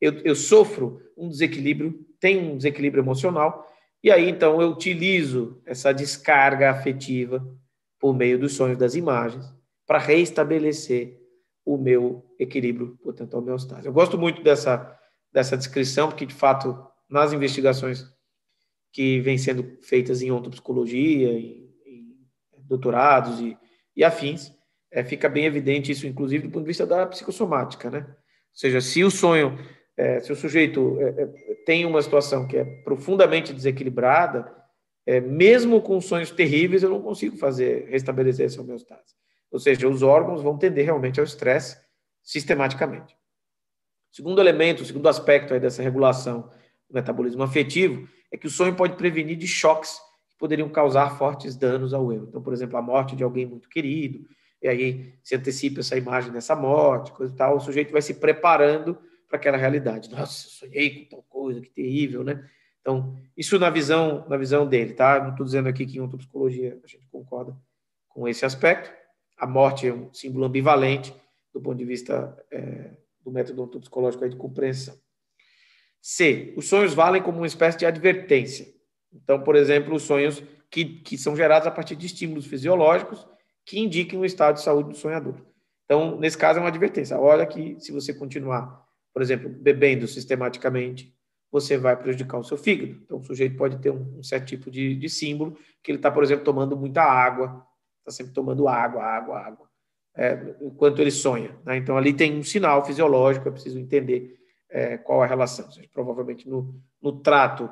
Eu, eu sofro um desequilíbrio, tenho um desequilíbrio emocional, e aí então eu utilizo essa descarga afetiva por meio dos sonhos das imagens para reestabelecer o meu equilíbrio, portanto, a homeostase. Eu gosto muito dessa, dessa descrição, porque, de fato, nas investigações que vêm sendo feitas em ontopsicologia, em, em doutorados e e afins, é, fica bem evidente isso, inclusive, do ponto de vista da psicossomática, né? Ou seja, se o sonho, é, se o sujeito é, é tem uma situação que é profundamente desequilibrada, é, mesmo com sonhos terríveis, eu não consigo fazer, restabelecer essa homeostase. Ou seja, os órgãos vão tender realmente ao estresse sistematicamente. Segundo elemento, segundo aspecto aí dessa regulação do metabolismo afetivo é que o sonho pode prevenir de choques poderiam causar fortes danos ao eu. Então, por exemplo, a morte de alguém muito querido, e aí se antecipa essa imagem dessa morte, coisa e tal, o sujeito vai se preparando para aquela realidade. Nossa, eu sonhei com tal coisa, que terrível, né? Então, isso na visão, na visão dele, tá? Não estou dizendo aqui que em ontopsicologia a gente concorda com esse aspecto. A morte é um símbolo ambivalente do ponto de vista é, do método psicológico de compreensão. C. Os sonhos valem como uma espécie de advertência. Então, por exemplo, os sonhos que, que são gerados a partir de estímulos fisiológicos que indiquem o estado de saúde do sonhador. Então, nesse caso, é uma advertência. Olha que se você continuar, por exemplo, bebendo sistematicamente, você vai prejudicar o seu fígado. Então, o sujeito pode ter um, um certo tipo de, de símbolo, que ele está, por exemplo, tomando muita água, está sempre tomando água, água, água, é, enquanto ele sonha. Né? Então, ali tem um sinal fisiológico, é preciso entender é, qual a relação. Seja, provavelmente no, no trato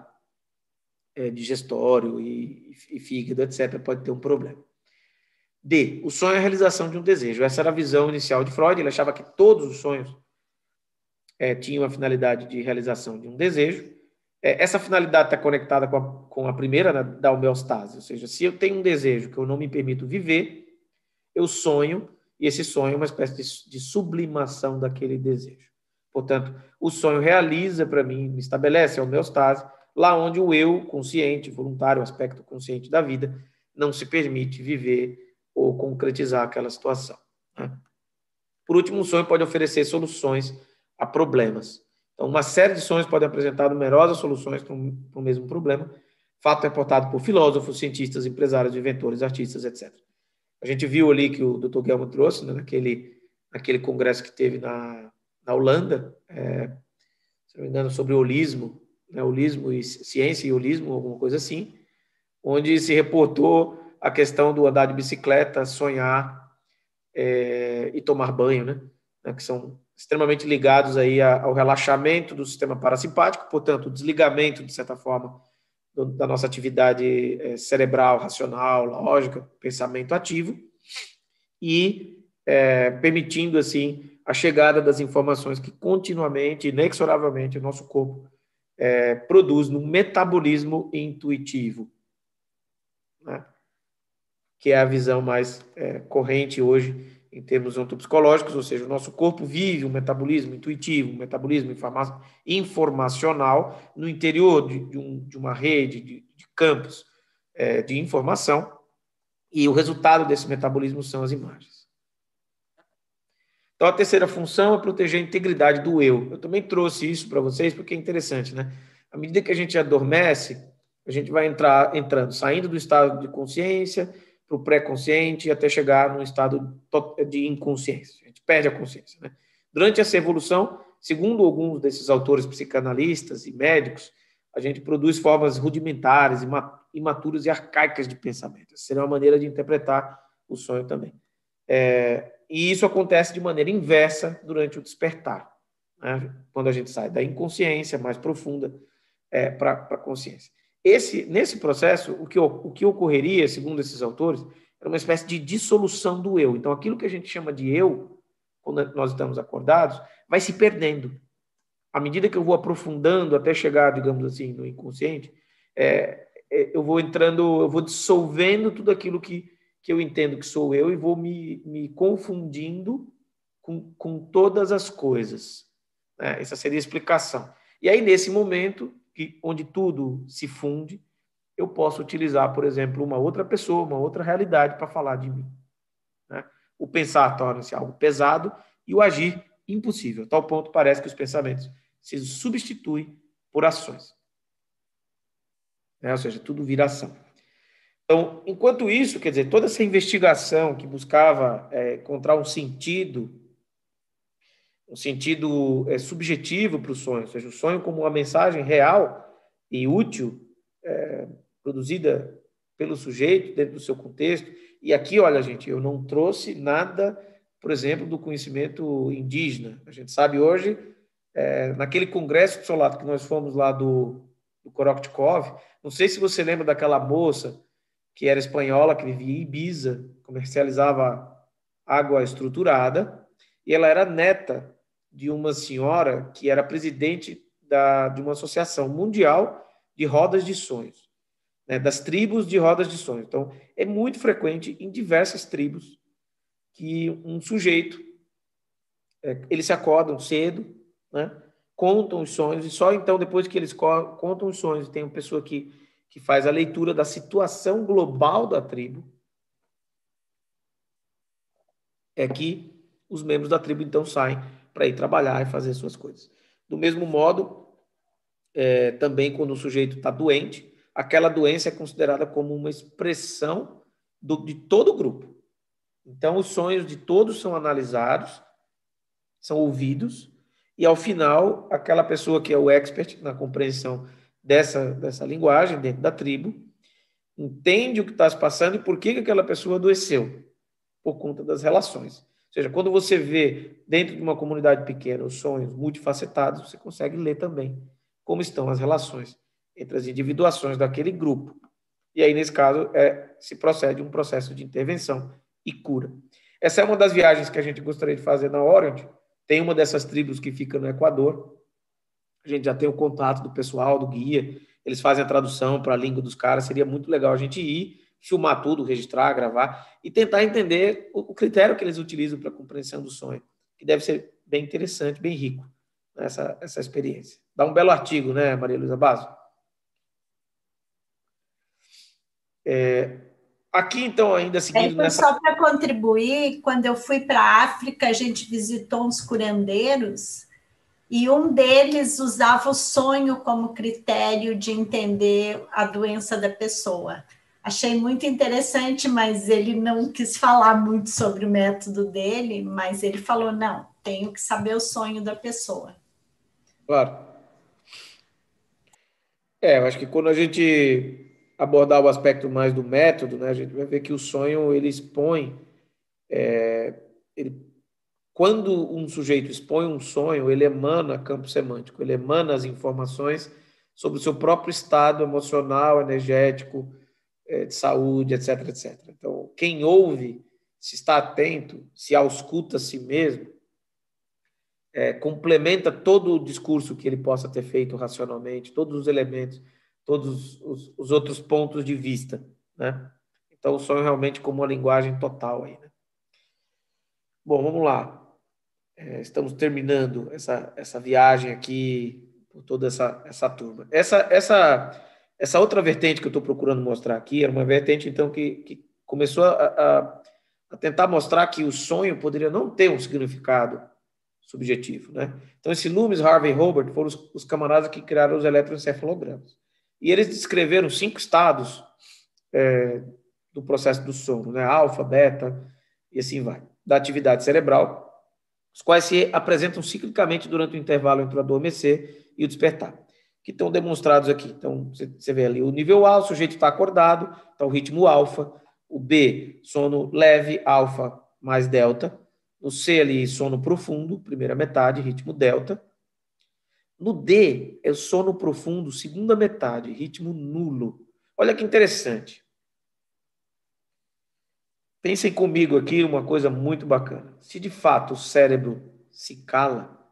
é, digestório e, e fígado, etc., pode ter um problema. D. O sonho é a realização de um desejo. Essa era a visão inicial de Freud. Ele achava que todos os sonhos é, tinham a finalidade de realização de um desejo. É, essa finalidade está conectada com a, com a primeira, né, da homeostase. Ou seja, se eu tenho um desejo que eu não me permito viver, eu sonho, e esse sonho é uma espécie de, de sublimação daquele desejo. Portanto, o sonho realiza para mim, me estabelece a homeostase, lá onde o eu consciente, voluntário, o aspecto consciente da vida, não se permite viver ou concretizar aquela situação. Né? Por último, o sonho pode oferecer soluções a problemas. Então, uma série de sonhos podem apresentar numerosas soluções para o mesmo problema, fato reportado por filósofos, cientistas, empresários, inventores, artistas, etc. A gente viu ali que o Dr. Guilherme trouxe, né, naquele, naquele congresso que teve na, na Holanda, é, se não me engano, sobre holismo, né, holismo e ciência e holismo, alguma coisa assim, onde se reportou a questão do andar de bicicleta, sonhar é, e tomar banho, né, né, que são extremamente ligados aí ao relaxamento do sistema parasimpático, portanto, o desligamento, de certa forma, do, da nossa atividade é, cerebral, racional, lógica, pensamento ativo, e é, permitindo, assim, a chegada das informações que continuamente, inexoravelmente, o nosso corpo é, produz num metabolismo intuitivo, né? que é a visão mais é, corrente hoje em termos ontopsicológicos, ou seja, o nosso corpo vive um metabolismo intuitivo, um metabolismo informacional no interior de, de, um, de uma rede de, de campos é, de informação, e o resultado desse metabolismo são as imagens. Então, a terceira função é proteger a integridade do eu. Eu também trouxe isso para vocês porque é interessante, né? À medida que a gente adormece, a gente vai entrar entrando, saindo do estado de consciência para o pré-consciente até chegar num estado de inconsciência. A gente perde a consciência, né? Durante essa evolução, segundo alguns desses autores psicanalistas e médicos, a gente produz formas rudimentares, imaturas e arcaicas de pensamento. Essa seria uma maneira de interpretar o sonho também. É, e isso acontece de maneira inversa durante o despertar, né? quando a gente sai da inconsciência mais profunda é, para a consciência. Esse, nesse processo, o que, o que ocorreria, segundo esses autores, era uma espécie de dissolução do eu. Então, aquilo que a gente chama de eu, quando nós estamos acordados, vai se perdendo. À medida que eu vou aprofundando até chegar, digamos assim, no inconsciente, é, é, eu vou entrando, eu vou dissolvendo tudo aquilo que que eu entendo que sou eu e vou me, me confundindo com, com todas as coisas. Né? Essa seria a explicação. E aí, nesse momento, que, onde tudo se funde, eu posso utilizar, por exemplo, uma outra pessoa, uma outra realidade para falar de mim. Né? O pensar torna-se algo pesado e o agir impossível. A tal ponto parece que os pensamentos se substituem por ações. Né? Ou seja, tudo vira ação. Então, enquanto isso, quer dizer, toda essa investigação que buscava é, encontrar um sentido, um sentido é, subjetivo para o sonho, ou seja, o sonho como uma mensagem real e útil, é, produzida pelo sujeito dentro do seu contexto. E aqui, olha, gente, eu não trouxe nada, por exemplo, do conhecimento indígena. A gente sabe hoje, é, naquele congresso de Solato que nós fomos lá do, do Koroktkov, não sei se você lembra daquela moça que era espanhola, que vivia em Ibiza, comercializava água estruturada, e ela era neta de uma senhora que era presidente da, de uma associação mundial de rodas de sonhos, né, das tribos de rodas de sonhos. Então, é muito frequente em diversas tribos que um sujeito, é, eles se acordam cedo, né, contam os sonhos, e só então, depois que eles contam os sonhos, tem uma pessoa que que faz a leitura da situação global da tribo, é que os membros da tribo então saem para ir trabalhar e fazer suas coisas. Do mesmo modo, é, também quando o sujeito está doente, aquela doença é considerada como uma expressão do, de todo o grupo. Então, os sonhos de todos são analisados, são ouvidos, e ao final, aquela pessoa que é o expert na compreensão dessa, dessa linguagem dentro da tribo, entende o que está se passando e por que, que aquela pessoa adoeceu, por conta das relações. Ou seja, quando você vê dentro de uma comunidade pequena os sonhos multifacetados, você consegue ler também como estão as relações entre as individuações daquele grupo. E aí, nesse caso, é, se procede um processo de intervenção e cura. Essa é uma das viagens que a gente gostaria de fazer na Orient. Tem uma dessas tribos que fica no Equador. A gente já tem o contato do pessoal, do guia. Eles fazem a tradução para a língua dos caras. Seria muito legal a gente ir, filmar tudo, registrar, gravar e tentar entender o critério que eles utilizam para a compreensão do sonho, que deve ser bem interessante, bem rico essa, essa experiência. Dá um belo artigo, né, Maria Luísa Basso? É, aqui, então, ainda seguindo é, nessa... Só para contribuir, quando eu fui para a África, a gente visitou uns curandeiros e um deles usava o sonho como critério de entender a doença da pessoa. Achei muito interessante, mas ele não quis falar muito sobre o método dele, mas ele falou: não, tenho que saber o sonho da pessoa. Claro. É, eu acho que quando a gente abordar o aspecto mais do método, né, a gente vai ver que o sonho ele expõe, é, ele, quando um sujeito expõe um sonho, ele emana campo semântico, ele emana as informações sobre o seu próprio estado emocional, energético, é, de saúde, etc, etc. Então, quem ouve, se está atento, se ausculta a si mesmo, é, complementa todo o discurso que ele possa ter feito racionalmente, todos os elementos todos os, os, outros pontos de vista, né? Então, o sonho realmente como uma linguagem total aí, né? Bom, vamos lá. É, estamos terminando essa, essa viagem aqui por toda essa, essa turma. Essa, essa, essa outra vertente que eu estou procurando mostrar aqui era uma vertente, então, que, que começou a, a, a tentar mostrar que o sonho poderia não ter um significado subjetivo, né? Então, esse Loomis, Harvey e Hobart foram os, os camaradas que criaram os eletroencefalogramas. E eles descreveram cinco estados é, do processo do sono, né? Alfa, beta e assim vai, da atividade cerebral, os quais se apresentam ciclicamente durante o intervalo entre o adormecer e o despertar, que estão demonstrados aqui. Então, você vê ali o nível A, o sujeito está acordado, está o ritmo alfa, o B, sono leve, alfa mais delta, no C ali, sono profundo, primeira metade, ritmo delta, no D, é sono profundo, segunda metade, ritmo nulo. Olha que interessante. Pensem comigo aqui uma coisa muito bacana. Se de fato o cérebro se cala,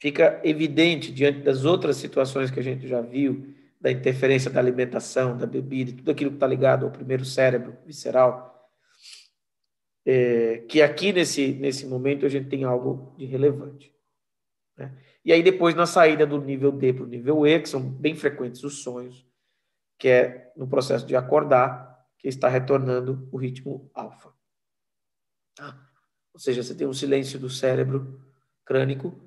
fica evidente diante das outras situações que a gente já viu, da interferência da alimentação, da bebida, tudo aquilo que está ligado ao primeiro cérebro visceral, é, que aqui nesse, nesse momento a gente tem algo de relevante. Né? E aí depois na saída do nível D para o nível E, que são bem frequentes os sonhos, que é no processo de acordar, que está retornando o ritmo alfa. Ah, ou seja, você tem um silêncio do cérebro crânico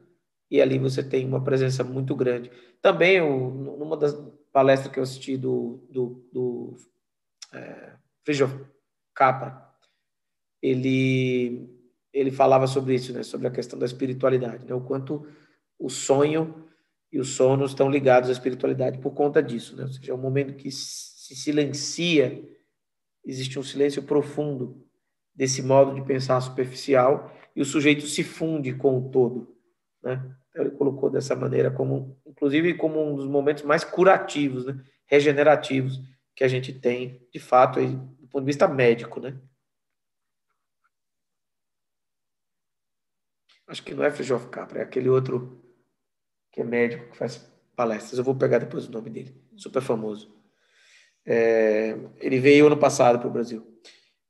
e ali você tem uma presença muito grande. Também, numa das palestras que eu assisti do, do, do é, Capra, ele, ele falava sobre isso, né, sobre a questão da espiritualidade, né, o quanto o sonho e o sono estão ligados à espiritualidade por conta disso, né? Ou seja, é um momento que se silencia, existe um silêncio profundo desse modo de pensar superficial e o sujeito se funde com o todo, né? Então, ele colocou dessa maneira como, inclusive, como um dos momentos mais curativos, né? regenerativos que a gente tem, de fato, aí, do ponto de vista médico, né? Acho que não é Frijov Capra, é aquele outro que é médico, que faz palestras. Eu vou pegar depois o nome dele, super famoso. É, ele veio ano passado para o Brasil.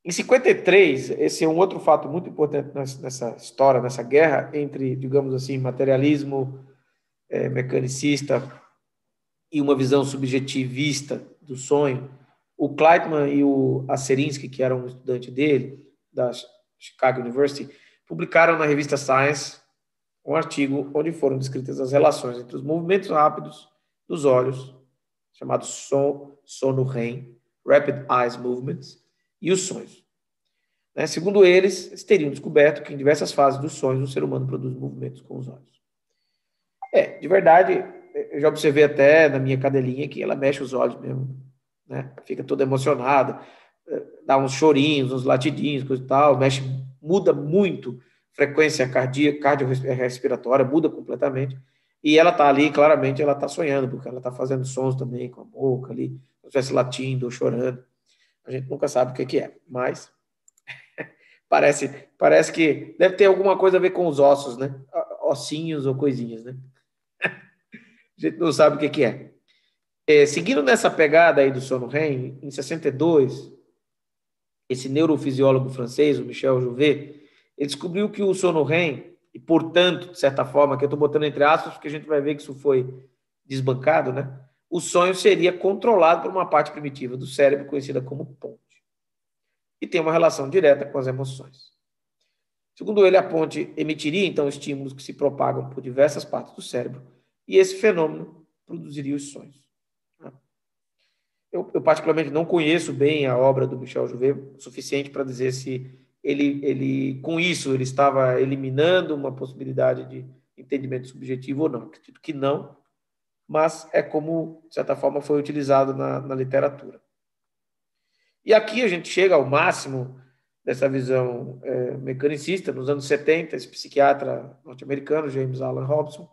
Em 53, esse é um outro fato muito importante nessa história, nessa guerra entre, digamos assim, materialismo é, mecanicista e uma visão subjetivista do sonho. o Kleitman e o Acerinsky, que eram um estudante dele, da Chicago University, publicaram na revista Science um artigo onde foram descritas as relações entre os movimentos rápidos dos olhos, chamados son, sono REM, Rapid Eyes Movements, e os sonhos. Né? Segundo eles, eles teriam descoberto que em diversas fases dos sonhos o ser humano produz movimentos com os olhos. É, de verdade, eu já observei até na minha cadelinha que ela mexe os olhos mesmo, né? Fica toda emocionada, eh, dá uns chorinhos, uns latidinhos, coisa e tal, mexe, muda muito frequência cardíaca, cardiorrespiratória, muda completamente. E ela está ali, claramente, ela está sonhando, porque ela está fazendo sons também com a boca ali, como se estivesse latindo ou chorando. A gente nunca sabe o que, que é, mas parece, parece que deve ter alguma coisa a ver com os ossos, né? Ossinhos ou coisinhas, né? A gente não sabe o que, que é. é. Seguindo nessa pegada aí do sono REM, em 62, esse neurofisiólogo francês, o Michel Jouvet, ele descobriu que o sono REM, e portanto, de certa forma, que eu estou botando entre aspas, porque a gente vai ver que isso foi desbancado, né? O sonho seria controlado por uma parte primitiva do cérebro conhecida como ponte. E tem uma relação direta com as emoções. Segundo ele, a ponte emitiria então estímulos que se propagam por diversas partes do cérebro, e esse fenômeno produziria os sonhos. Eu, eu particularmente não conheço bem a obra do Michel Jouvet o suficiente para dizer se ele, ele, com isso, ele estava eliminando uma possibilidade de entendimento subjetivo ou não. Acredito que não, mas é como, de certa forma, foi utilizado na, na literatura. E aqui a gente chega ao máximo dessa visão é, mecanicista. Nos anos 70, esse psiquiatra norte-americano, James Alan Robson,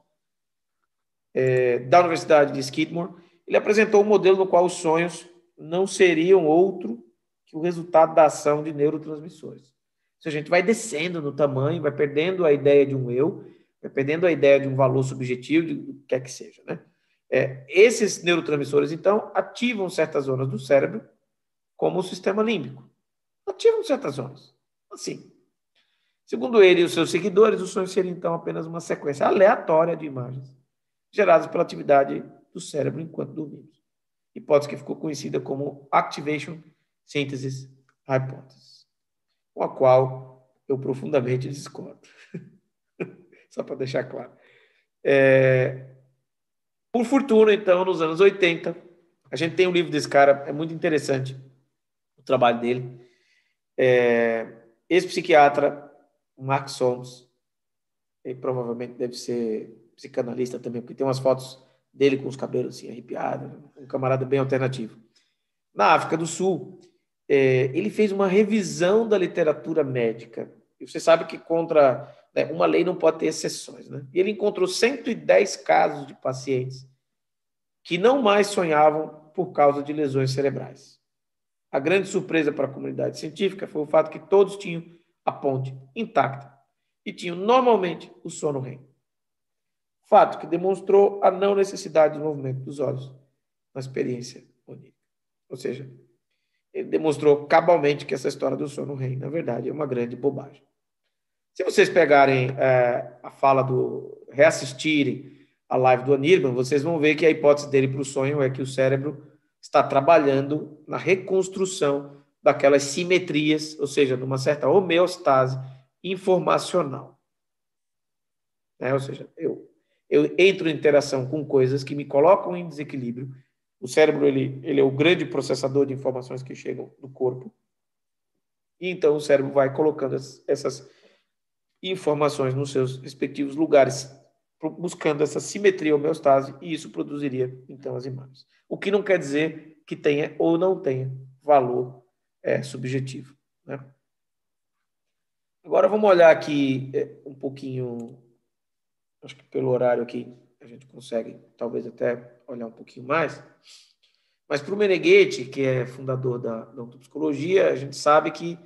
é, da Universidade de Skidmore, ele apresentou um modelo no qual os sonhos não seriam outro que o resultado da ação de neurotransmissores. Se a gente vai descendo no tamanho, vai perdendo a ideia de um eu, vai perdendo a ideia de um valor subjetivo, de o que quer que seja, né? É, esses neurotransmissores, então, ativam certas zonas do cérebro, como o sistema límbico. Ativam certas zonas. Assim. Segundo ele e os seus seguidores, o sonho seria, então, apenas uma sequência aleatória de imagens geradas pela atividade do cérebro enquanto dormimos. Hipótese que ficou conhecida como Activation Synthesis Hypothesis com a qual eu profundamente discordo. Só para deixar claro. É... Por fortuna, então, nos anos 80, a gente tem um livro desse cara, é muito interessante o trabalho dele. É... Ex-psiquiatra, Mark Solms, ele provavelmente deve ser psicanalista também, porque tem umas fotos dele com os cabelos assim, arrepiados, um camarada bem alternativo. Na África do Sul, é, ele fez uma revisão da literatura médica. E você sabe que contra né, uma lei não pode ter exceções. Né? E ele encontrou 110 casos de pacientes que não mais sonhavam por causa de lesões cerebrais. A grande surpresa para a comunidade científica foi o fato que todos tinham a ponte intacta e tinham normalmente o sono REM. Fato que demonstrou a não necessidade do movimento dos olhos na experiência onírica. Ou seja, ele demonstrou cabalmente que essa história do sono rei, na verdade, é uma grande bobagem. Se vocês pegarem é, a fala do. reassistirem a live do Anirban, vocês vão ver que a hipótese dele para o sonho é que o cérebro está trabalhando na reconstrução daquelas simetrias, ou seja, numa certa homeostase informacional. É, ou seja, eu, eu entro em interação com coisas que me colocam em desequilíbrio o cérebro ele, ele é o grande processador de informações que chegam do corpo. E então o cérebro vai colocando essas informações nos seus respectivos lugares, buscando essa simetria homeostase, e isso produziria então as imagens. O que não quer dizer que tenha ou não tenha valor é, subjetivo. Né? Agora vamos olhar aqui é, um pouquinho, acho que pelo horário aqui a gente consegue talvez até olhar um pouquinho mais. Mas para o Meneghetti, que é fundador da, da ontopsicologia, a gente sabe que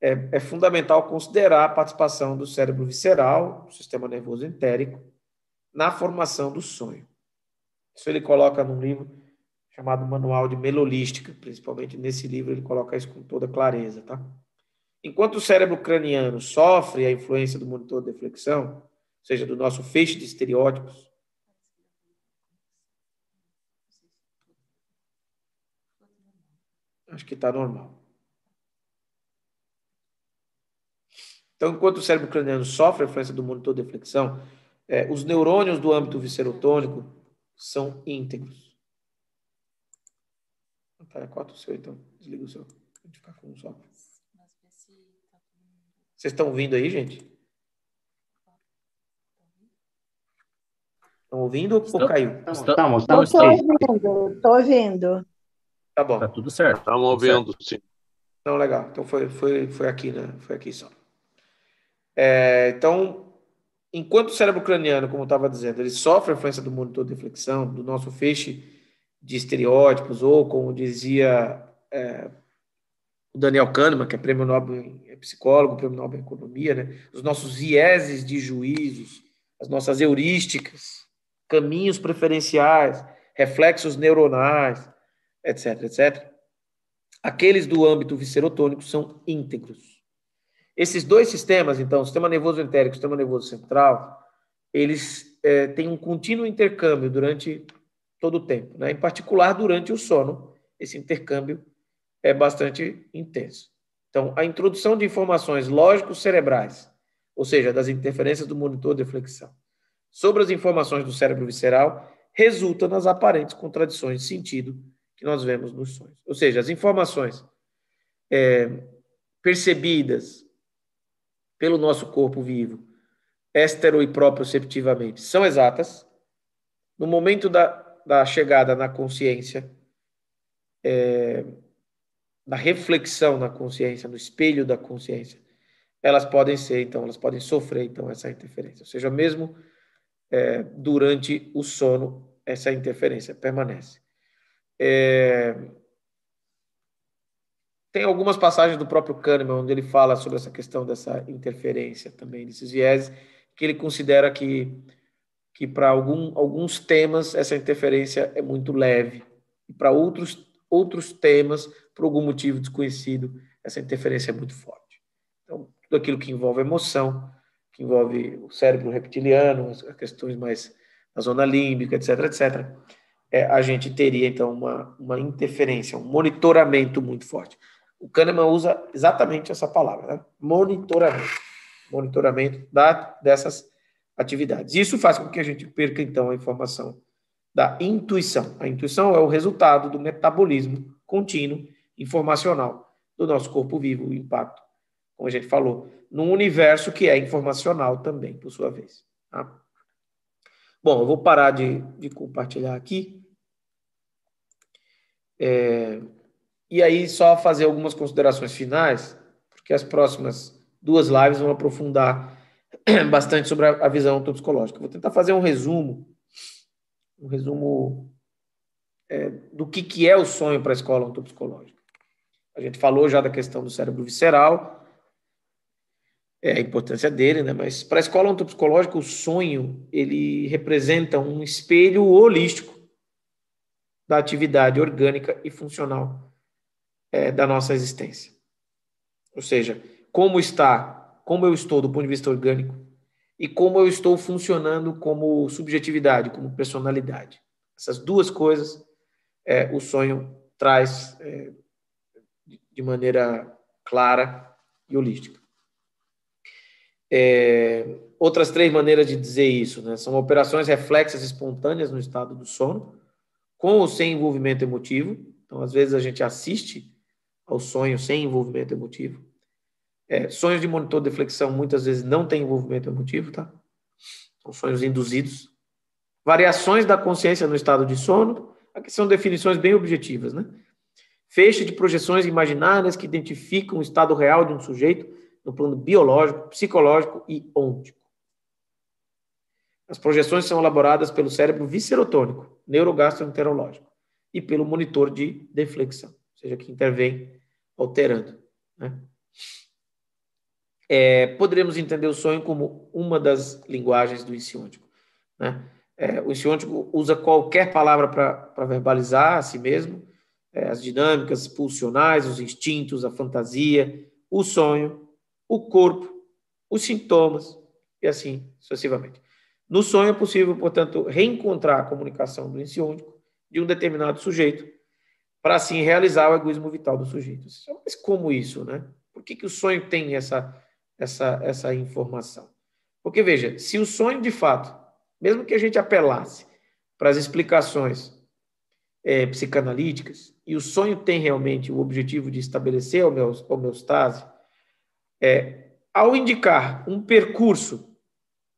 é, é, fundamental considerar a participação do cérebro visceral, do sistema nervoso entérico, na formação do sonho. Isso ele coloca num livro chamado Manual de Melolística, principalmente nesse livro ele coloca isso com toda clareza, tá? Enquanto o cérebro craniano sofre a influência do monitor de deflexão, ou seja, do nosso feixe de estereótipos, Acho que está normal. Então, enquanto o cérebro craniano sofre a influência do monitor de flexão, é, os neurônios do âmbito viscerotônico são íntegros. Tá, corta o seu, então. Desliga o seu. A gente ficar com um só. Vocês estão ouvindo aí, gente? Estão ouvindo ou caiu? Estamos, estamos. Estou ouvindo, estou ouvindo. Tá bom. Tá tudo certo. Estamos ouvindo, sim. Não, legal. Então foi, foi, foi aqui, né? Foi aqui só. É, então, enquanto o cérebro craniano, como eu estava dizendo, ele sofre a influência do monitor de flexão, do nosso feixe de estereótipos, ou como dizia é, o Daniel Kahneman, que é prêmio Nobel, é psicólogo, prêmio Nobel em economia, né? os nossos vieses de juízos, as nossas heurísticas, caminhos preferenciais, reflexos neuronais, etc, etc. Aqueles do âmbito viscerotônico são íntegros. Esses dois sistemas, então, sistema nervoso entérico e sistema nervoso central, eles é, têm um contínuo intercâmbio durante todo o tempo, né? em particular durante o sono, esse intercâmbio é bastante intenso. Então, a introdução de informações lógicos cerebrais, ou seja, das interferências do monitor de flexão, sobre as informações do cérebro visceral, resulta nas aparentes contradições de sentido que nós vemos nos sonhos. Ou seja, as informações é, percebidas pelo nosso corpo vivo, estero e proprioceptivamente, são exatas. No momento da, da chegada na consciência, é, da reflexão na consciência, no espelho da consciência, elas podem ser, então, elas podem sofrer, então, essa interferência. Ou seja, mesmo é, durante o sono, essa interferência permanece. É, tem algumas passagens do próprio Kahneman onde ele fala sobre essa questão dessa interferência também, desses vieses, que ele considera que, que para algum, alguns temas essa interferência é muito leve, e para outros, outros temas por algum motivo desconhecido, essa interferência é muito forte. Então, tudo aquilo que envolve emoção, que envolve o cérebro reptiliano, as questões mais na zona límbica, etc., etc., é, a gente teria, então, uma, uma interferência, um monitoramento muito forte. O Kahneman usa exatamente essa palavra, né? monitoramento. Monitoramento da, dessas atividades. Isso faz com que a gente perca, então, a informação da intuição. A intuição é o resultado do metabolismo contínuo informacional do nosso corpo vivo, o impacto, como a gente falou, num universo que é informacional também, por sua vez. Tá? Bom, eu vou parar de, de compartilhar aqui. É, e aí, só fazer algumas considerações finais, porque as próximas duas lives vão aprofundar bastante sobre a, visão ontopsicológica. Vou tentar fazer um resumo, um resumo é, do que, que é o sonho para a escola ontopsicológica. A gente falou já da questão do cérebro visceral, é, a importância dele, né? Mas para a escola ontopsicológica, o sonho ele representa um espelho holístico da atividade orgânica e funcional é, da nossa existência. Ou seja, como está, como eu estou do ponto de vista orgânico e como eu estou funcionando como subjetividade, como personalidade. Essas duas coisas é, o sonho traz é, de maneira clara e holística. É, outras três maneiras de dizer isso né, são operações reflexas espontâneas no estado do sono, com ou sem envolvimento emotivo. Então, às vezes, a gente assiste ao sonho sem envolvimento emotivo. É, sonhos de monitor de flexão muitas vezes não têm envolvimento emotivo, tá? São sonhos induzidos. Variações da consciência no estado de sono, aqui são definições bem objetivas, né? feixe de projeções imaginárias que identificam o estado real de um sujeito no plano biológico, psicológico e ôntico. As projeções são elaboradas pelo cérebro viscerotônico, neurogastroenterológico, e pelo monitor de deflexão, ou seja, que intervém alterando. Né? É, poderíamos entender o sonho como uma das linguagens do insiôntico. Né? É, o insiôntico usa qualquer palavra para verbalizar a si mesmo, é, as dinâmicas pulsionais, os instintos, a fantasia, o sonho, o corpo, os sintomas e assim sucessivamente. No sonho é possível, portanto, reencontrar a comunicação do insiônico de um determinado sujeito para assim realizar o egoísmo vital do sujeito. Mas como isso, né? Por que, que o sonho tem essa, essa, essa informação? Porque, veja, se o sonho de fato, mesmo que a gente apelasse para as explicações é, psicanalíticas, e o sonho tem realmente o objetivo de estabelecer a homeostase, é, ao indicar um percurso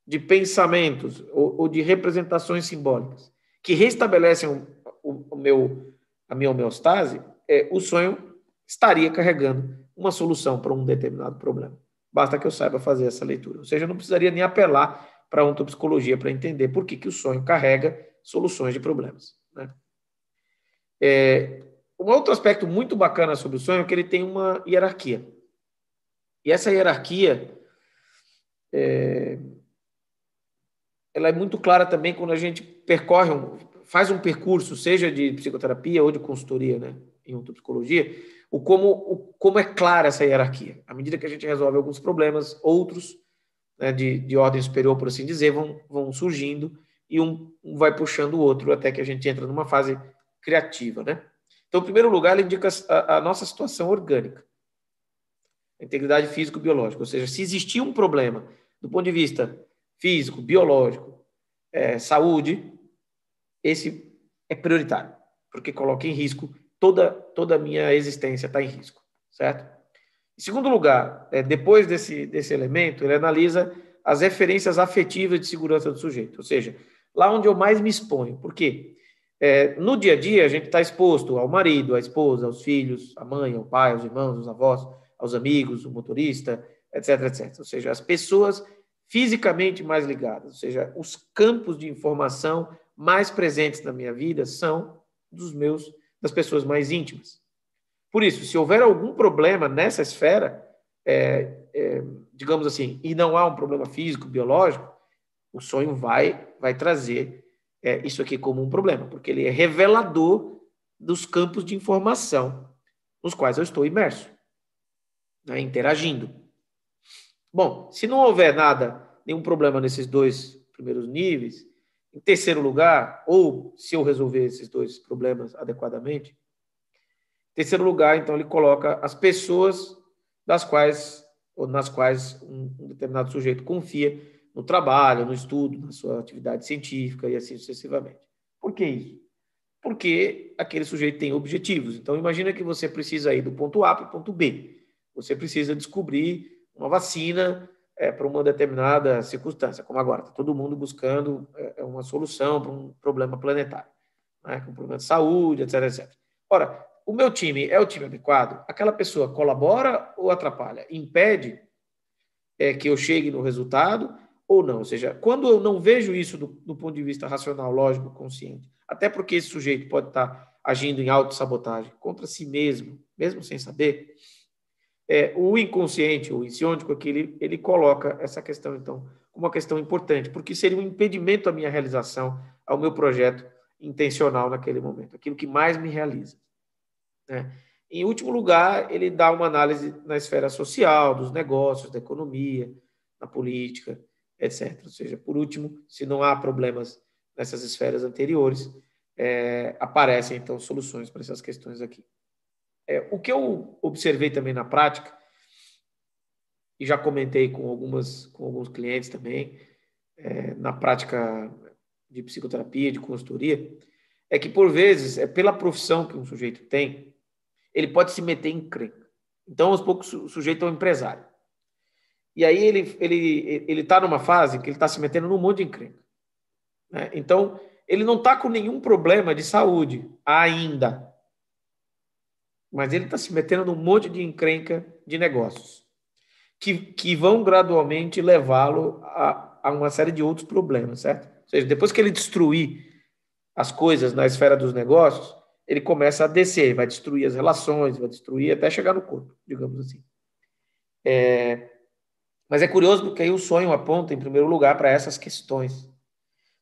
de pensamentos ou, ou de representações simbólicas que restabelecem o, o, o meu, a minha homeostase, é, o sonho estaria carregando uma solução para um determinado problema. Basta que eu saiba fazer essa leitura. Ou seja, eu não precisaria nem apelar para a ontopsicologia para entender por que, que o sonho carrega soluções de problemas. Né? É, um outro aspecto muito bacana sobre o sonho é que ele tem uma hierarquia. E essa hierarquia é, ela é muito clara também quando a gente percorre, um, faz um percurso, seja de psicoterapia ou de consultoria, né, em psicologia, o como, o como é clara essa hierarquia. À medida que a gente resolve alguns problemas, outros né, de, de ordem superior, por assim dizer, vão, vão surgindo e um, um vai puxando o outro até que a gente entra numa fase criativa, né? Então, em primeiro lugar, ele indica a, a nossa situação orgânica, a integridade físico-biológica, ou seja, se existir um problema do ponto de vista físico, biológico, é, saúde, esse é prioritário, porque coloca em risco toda, toda a minha existência está em risco, certo? Em segundo lugar, é, depois desse, desse elemento, ele analisa as referências afetivas de segurança do sujeito, ou seja, lá onde eu mais me exponho. Por quê? É, no dia a dia, a gente está exposto ao marido, à esposa, aos filhos, à mãe, ao pai, aos irmãos, aos avós, aos amigos, o motorista, etc, etc. Ou seja, as pessoas fisicamente mais ligadas, ou seja, os campos de informação mais presentes na minha vida são dos meus das pessoas mais íntimas. Por isso, se houver algum problema nessa esfera, é, é, digamos assim, e não há um problema físico, biológico, o sonho vai vai trazer é, isso aqui como um problema, porque ele é revelador dos campos de informação nos quais eu estou imerso, né, interagindo. Bom, se não houver nada, nenhum problema nesses dois primeiros níveis, em terceiro lugar, ou se eu resolver esses dois problemas adequadamente, em terceiro lugar, então ele coloca as pessoas das quais ou nas quais um, determinado sujeito confia no trabalho, no estudo, na sua atividade científica e assim sucessivamente. Por que isso? Porque aquele sujeito tem objetivos. Então, imagina que você precisa ir do ponto A para o ponto B. Você precisa descobrir uma vacina é, para uma determinada circunstância, como agora. Está todo mundo buscando é, é, uma solução para um problema planetário, né, um problema de saúde, etc, etc. Ora, o meu time é o time adequado? Aquela pessoa colabora ou atrapalha? Impede é, que eu chegue no resultado ou não. Ou seja, quando eu não vejo isso do, do ponto de vista racional, lógico, consciente, até porque esse sujeito pode estar agindo em autossabotagem contra si mesmo, mesmo sem saber, é, o inconsciente, o insiônico aqui, ele, ele coloca essa questão, então, como uma questão importante, porque seria um impedimento à minha realização, ao meu projeto intencional naquele momento, aquilo que mais me realiza. Né? Em último lugar, ele dá uma análise na esfera social, dos negócios, da economia, na política, etc. Ou seja, por último, se não há problemas nessas esferas anteriores, é, aparecem então soluções para essas questões aqui. É, o que eu observei também na prática, e já comentei com, algumas, com alguns clientes também, é, na prática de psicoterapia, de consultoria, é que, por vezes, é pela profissão que um sujeito tem, ele pode se meter em crenca. Então, aos poucos, o sujeito é um empresário. E aí ele ele ele está numa fase que ele está se metendo num monte de encrenca. Né? Então ele não está com nenhum problema de saúde ainda, mas ele está se metendo num monte de encrenca de negócios que, que vão gradualmente levá-lo a, a uma série de outros problemas, certo? Ou seja, depois que ele destruir as coisas na esfera dos negócios, ele começa a descer, vai destruir as relações, vai destruir até chegar no corpo, digamos assim. É, mas é curioso porque aí o sonho aponta, em primeiro lugar, para essas questões. Ou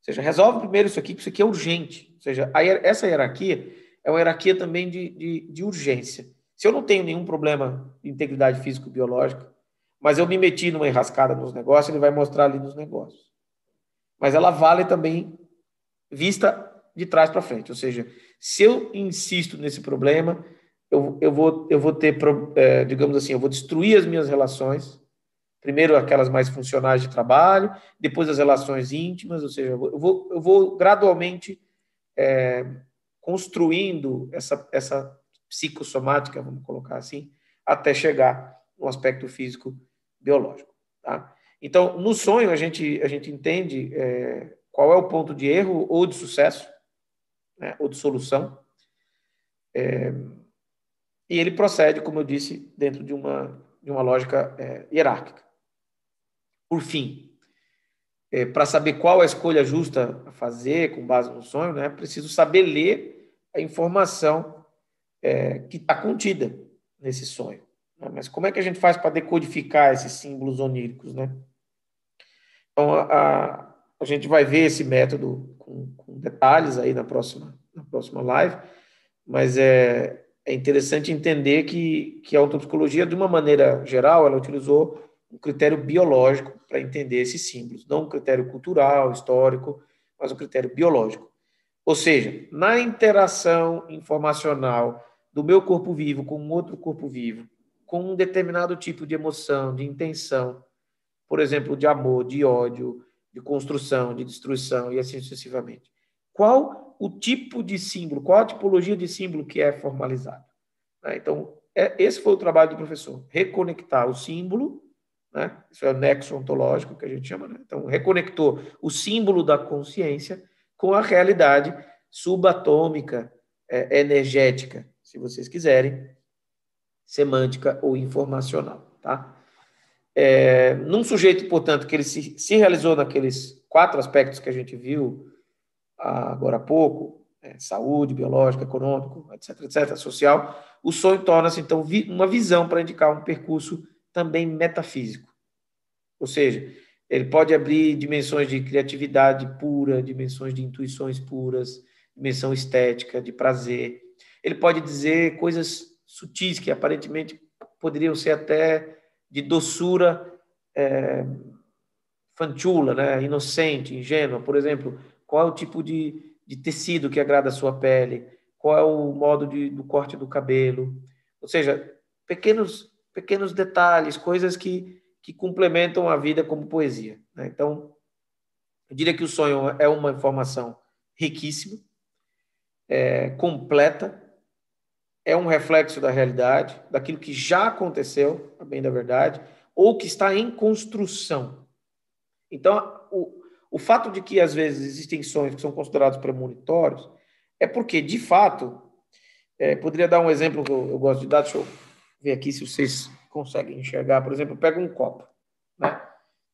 seja, resolve primeiro isso aqui, porque isso aqui é urgente. Ou seja, essa hierarquia é uma hierarquia também de, de, de urgência. Se eu não tenho nenhum problema de integridade físico-biológica, mas eu me meti numa enrascada nos negócios, ele vai mostrar ali nos negócios. Mas ela vale também vista de trás para frente. Ou seja, se eu insisto nesse problema, eu, eu, vou, eu vou ter, é, digamos assim, eu vou destruir as minhas relações, primeiro aquelas mais funcionais de trabalho, depois as relações íntimas, ou seja, eu vou, eu vou gradualmente é, construindo essa, essa psicossomática, vamos colocar assim, até chegar no aspecto físico biológico. Tá? Então, no sonho, a gente, a gente entende é, qual é o ponto de erro ou de sucesso, né, ou de solução. É, e ele procede, como eu disse, dentro de uma, de uma lógica é, hierárquica. Por fim, é, para saber qual a escolha justa a fazer com base no sonho, né, preciso saber ler a informação é, que está contida nesse sonho. Né? Mas como é que a gente faz para decodificar esses símbolos oníricos? Né? Então, a, a, a gente vai ver esse método com, com, detalhes aí na próxima, na próxima live, mas é, é interessante entender que, que a ontopsicologia, de uma maneira geral, ela utilizou um critério biológico para entender esses símbolos, não um critério cultural, histórico, mas um critério biológico. Ou seja, na interação informacional do meu corpo vivo com outro corpo vivo, com um determinado tipo de emoção, de intenção, por exemplo, de amor, de ódio, de construção, de destruição e assim sucessivamente. Qual o tipo de símbolo, qual a tipologia de símbolo que é formalizado? Né? Então, é, esse foi o trabalho do professor, reconectar o símbolo né? Isso é o nexo ontológico que a gente chama. Né? Então, reconectou o símbolo da consciência com a realidade subatômica, é, energética, se vocês quiserem, semântica ou informacional. Tá? É, num sujeito, portanto, que ele se, se realizou naqueles quatro aspectos que a gente viu agora há pouco, é, saúde, biológico, econômico, etc., etc., social, o sonho torna-se, então, vi, uma visão para indicar um percurso também metafísico. Ou seja, ele pode abrir dimensões de criatividade pura, dimensões de intuições puras, dimensão estética, de prazer. Ele pode dizer coisas sutis que aparentemente poderiam ser até de doçura é, né? inocente, ingênua. Por exemplo, qual é o tipo de, de tecido que agrada a sua pele? Qual é o modo de, do corte do cabelo? Ou seja, pequenos pequenos detalhes, coisas que, que complementam a vida como poesia. Né? Então, eu diria que o sonho é uma informação riquíssima, é, completa, é um reflexo da realidade, daquilo que já aconteceu, a bem da verdade, ou que está em construção. Então, o, o fato de que às vezes existem sonhos que são considerados premonitórios é porque, de fato, é, poderia dar um exemplo que eu, eu gosto de dar, deixa eu ver aqui se vocês conseguem enxergar. Por exemplo, pega um copo. Né?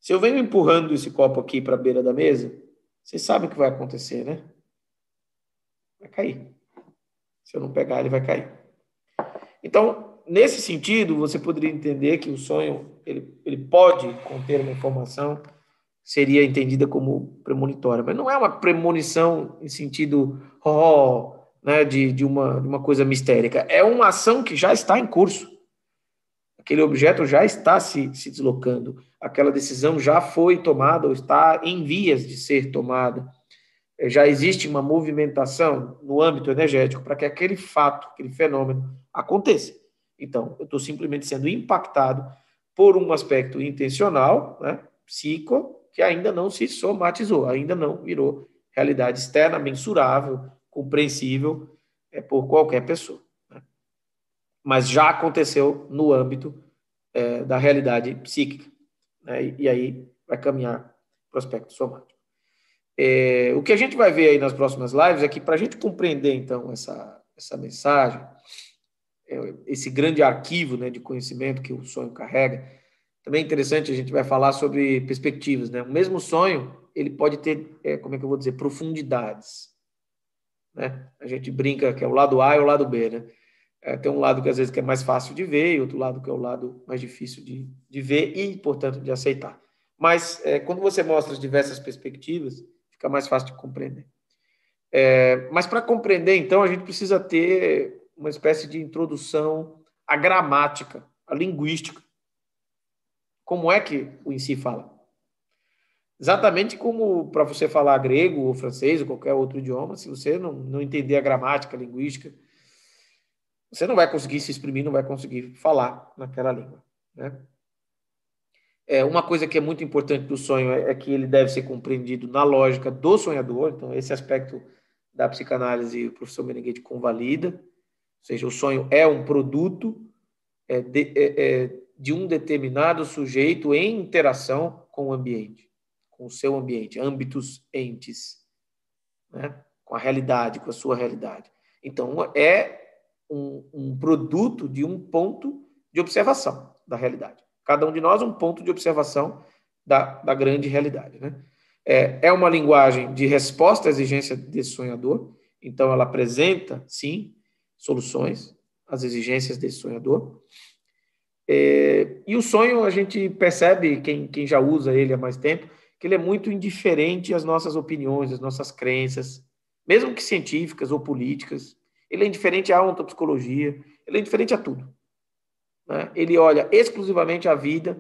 Se eu venho empurrando esse copo aqui para a beira da mesa, vocês sabem o que vai acontecer, né? Vai cair. Se eu não pegar, ele vai cair. Então, nesse sentido, você poderia entender que o sonho ele, ele pode conter uma informação seria entendida como premonitória, mas não é uma premonição em sentido oh, né, de, de, uma, de uma coisa mistérica. É uma ação que já está em curso aquele objeto já está se, se deslocando, aquela decisão já foi tomada ou está em vias de ser tomada. É, já existe uma movimentação no âmbito energético para que aquele fato, aquele fenômeno aconteça. Então, eu estou simplesmente sendo impactado por um aspecto intencional, né, psico, que ainda não se somatizou, ainda não virou realidade externa, mensurável, compreensível é, por qualquer pessoa mas já aconteceu no âmbito é, da realidade psíquica. Né? E, e, aí vai caminhar para o aspecto somático. É, o que a gente vai ver aí nas próximas lives é que, para a gente compreender, então, essa, essa mensagem, é, esse grande arquivo né, de conhecimento que o sonho carrega, também é interessante, a gente vai falar sobre perspectivas. Né? O mesmo sonho, ele pode ter, é, como é que eu vou dizer, profundidades. Né? A gente brinca que é o lado A e o lado B, né? É, tem um lado que às vezes que é mais fácil de ver e outro lado que é o lado mais difícil de, de ver e, portanto, de aceitar. Mas é, quando você mostra as diversas perspectivas, fica mais fácil de compreender. É, mas para compreender, então, a gente precisa ter uma espécie de introdução à gramática, à linguística. Como é que o em si fala? Exatamente como para você falar grego ou francês ou qualquer outro idioma, se você não, não entender a gramática, a linguística, você não vai conseguir se exprimir, não vai conseguir falar naquela língua. Né? É, uma coisa que é muito importante do sonho é, é, que ele deve ser compreendido na lógica do sonhador, então esse aspecto da psicanálise o professor Meneghetti convalida, ou seja, o sonho é um produto é, de, é, é, de um determinado sujeito em interação com o ambiente, com o seu ambiente, âmbitos entes, né? com a realidade, com a sua realidade. Então, é um, um produto de um ponto de observação da realidade. Cada um de nós um ponto de observação da, da grande realidade. Né? É, é uma linguagem de resposta à exigência desse sonhador, então ela apresenta, sim, soluções às exigências desse sonhador. É, e o sonho, a gente percebe, quem, quem já usa ele há mais tempo, que ele é muito indiferente às nossas opiniões, às nossas crenças, mesmo que científicas ou políticas. Ele é indiferente à ontopsicologia, ele é indiferente a tudo. Né? Ele olha exclusivamente a vida,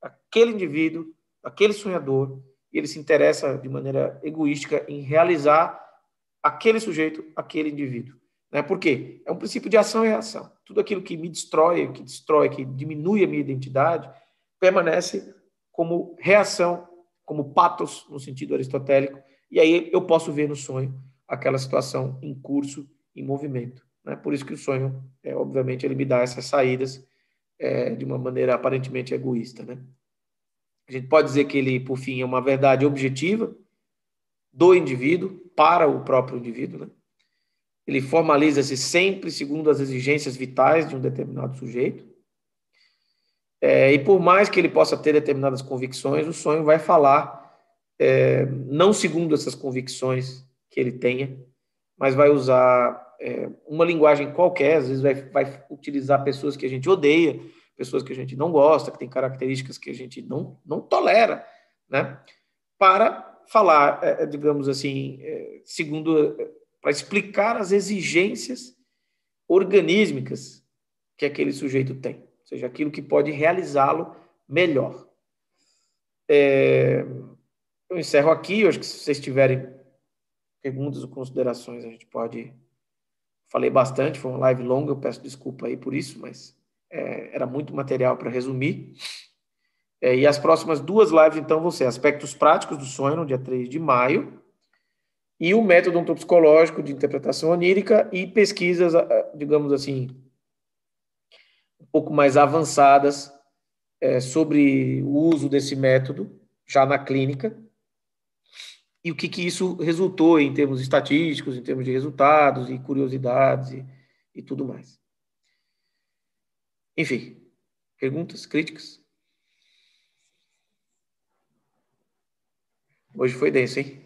aquele indivíduo, aquele sonhador, e ele se interessa de maneira egoística em realizar aquele sujeito, aquele indivíduo. Né? Por quê? É um princípio de ação e reação. Tudo aquilo que me destrói, que destrói, que diminui a minha identidade, permanece como reação, como patos, no sentido aristotélico, e aí eu posso ver no sonho aquela situação em curso, em movimento. Né? Por isso que o sonho, é, obviamente, ele me dá essas saídas é, de uma maneira aparentemente egoísta. Né? A gente pode dizer que ele, por fim, é uma verdade objetiva do indivíduo para o próprio indivíduo. Né? Ele formaliza-se sempre segundo as exigências vitais de um determinado sujeito. É, e por mais que ele possa ter determinadas convicções, o sonho vai falar é, não segundo essas convicções que ele tenha, mas vai usar é, uma linguagem qualquer, às vezes vai, vai utilizar pessoas que a gente odeia, pessoas que a gente não gosta, que tem características que a gente não, não tolera, né? Para falar, é, é digamos assim, é, segundo, é, para explicar as exigências organísmicas que aquele sujeito tem, ou seja, aquilo que pode realizá-lo melhor. É, eu encerro aqui, eu acho que se vocês tiverem perguntas ou considerações, a gente pode Falei bastante, foi uma live longa, eu peço desculpa aí por isso, mas é, era muito material para resumir. É, e as próximas duas lives, então, vão ser aspectos práticos do sonho, no dia 3 de maio, e o método ontopsicológico de interpretação onírica e pesquisas, digamos assim, um pouco mais avançadas é, sobre o uso desse método já na clínica, e o que, que isso resultou em termos estatísticos, em termos de resultados e curiosidades e, e tudo mais. Enfim, perguntas, críticas? Hoje foi denso, hein?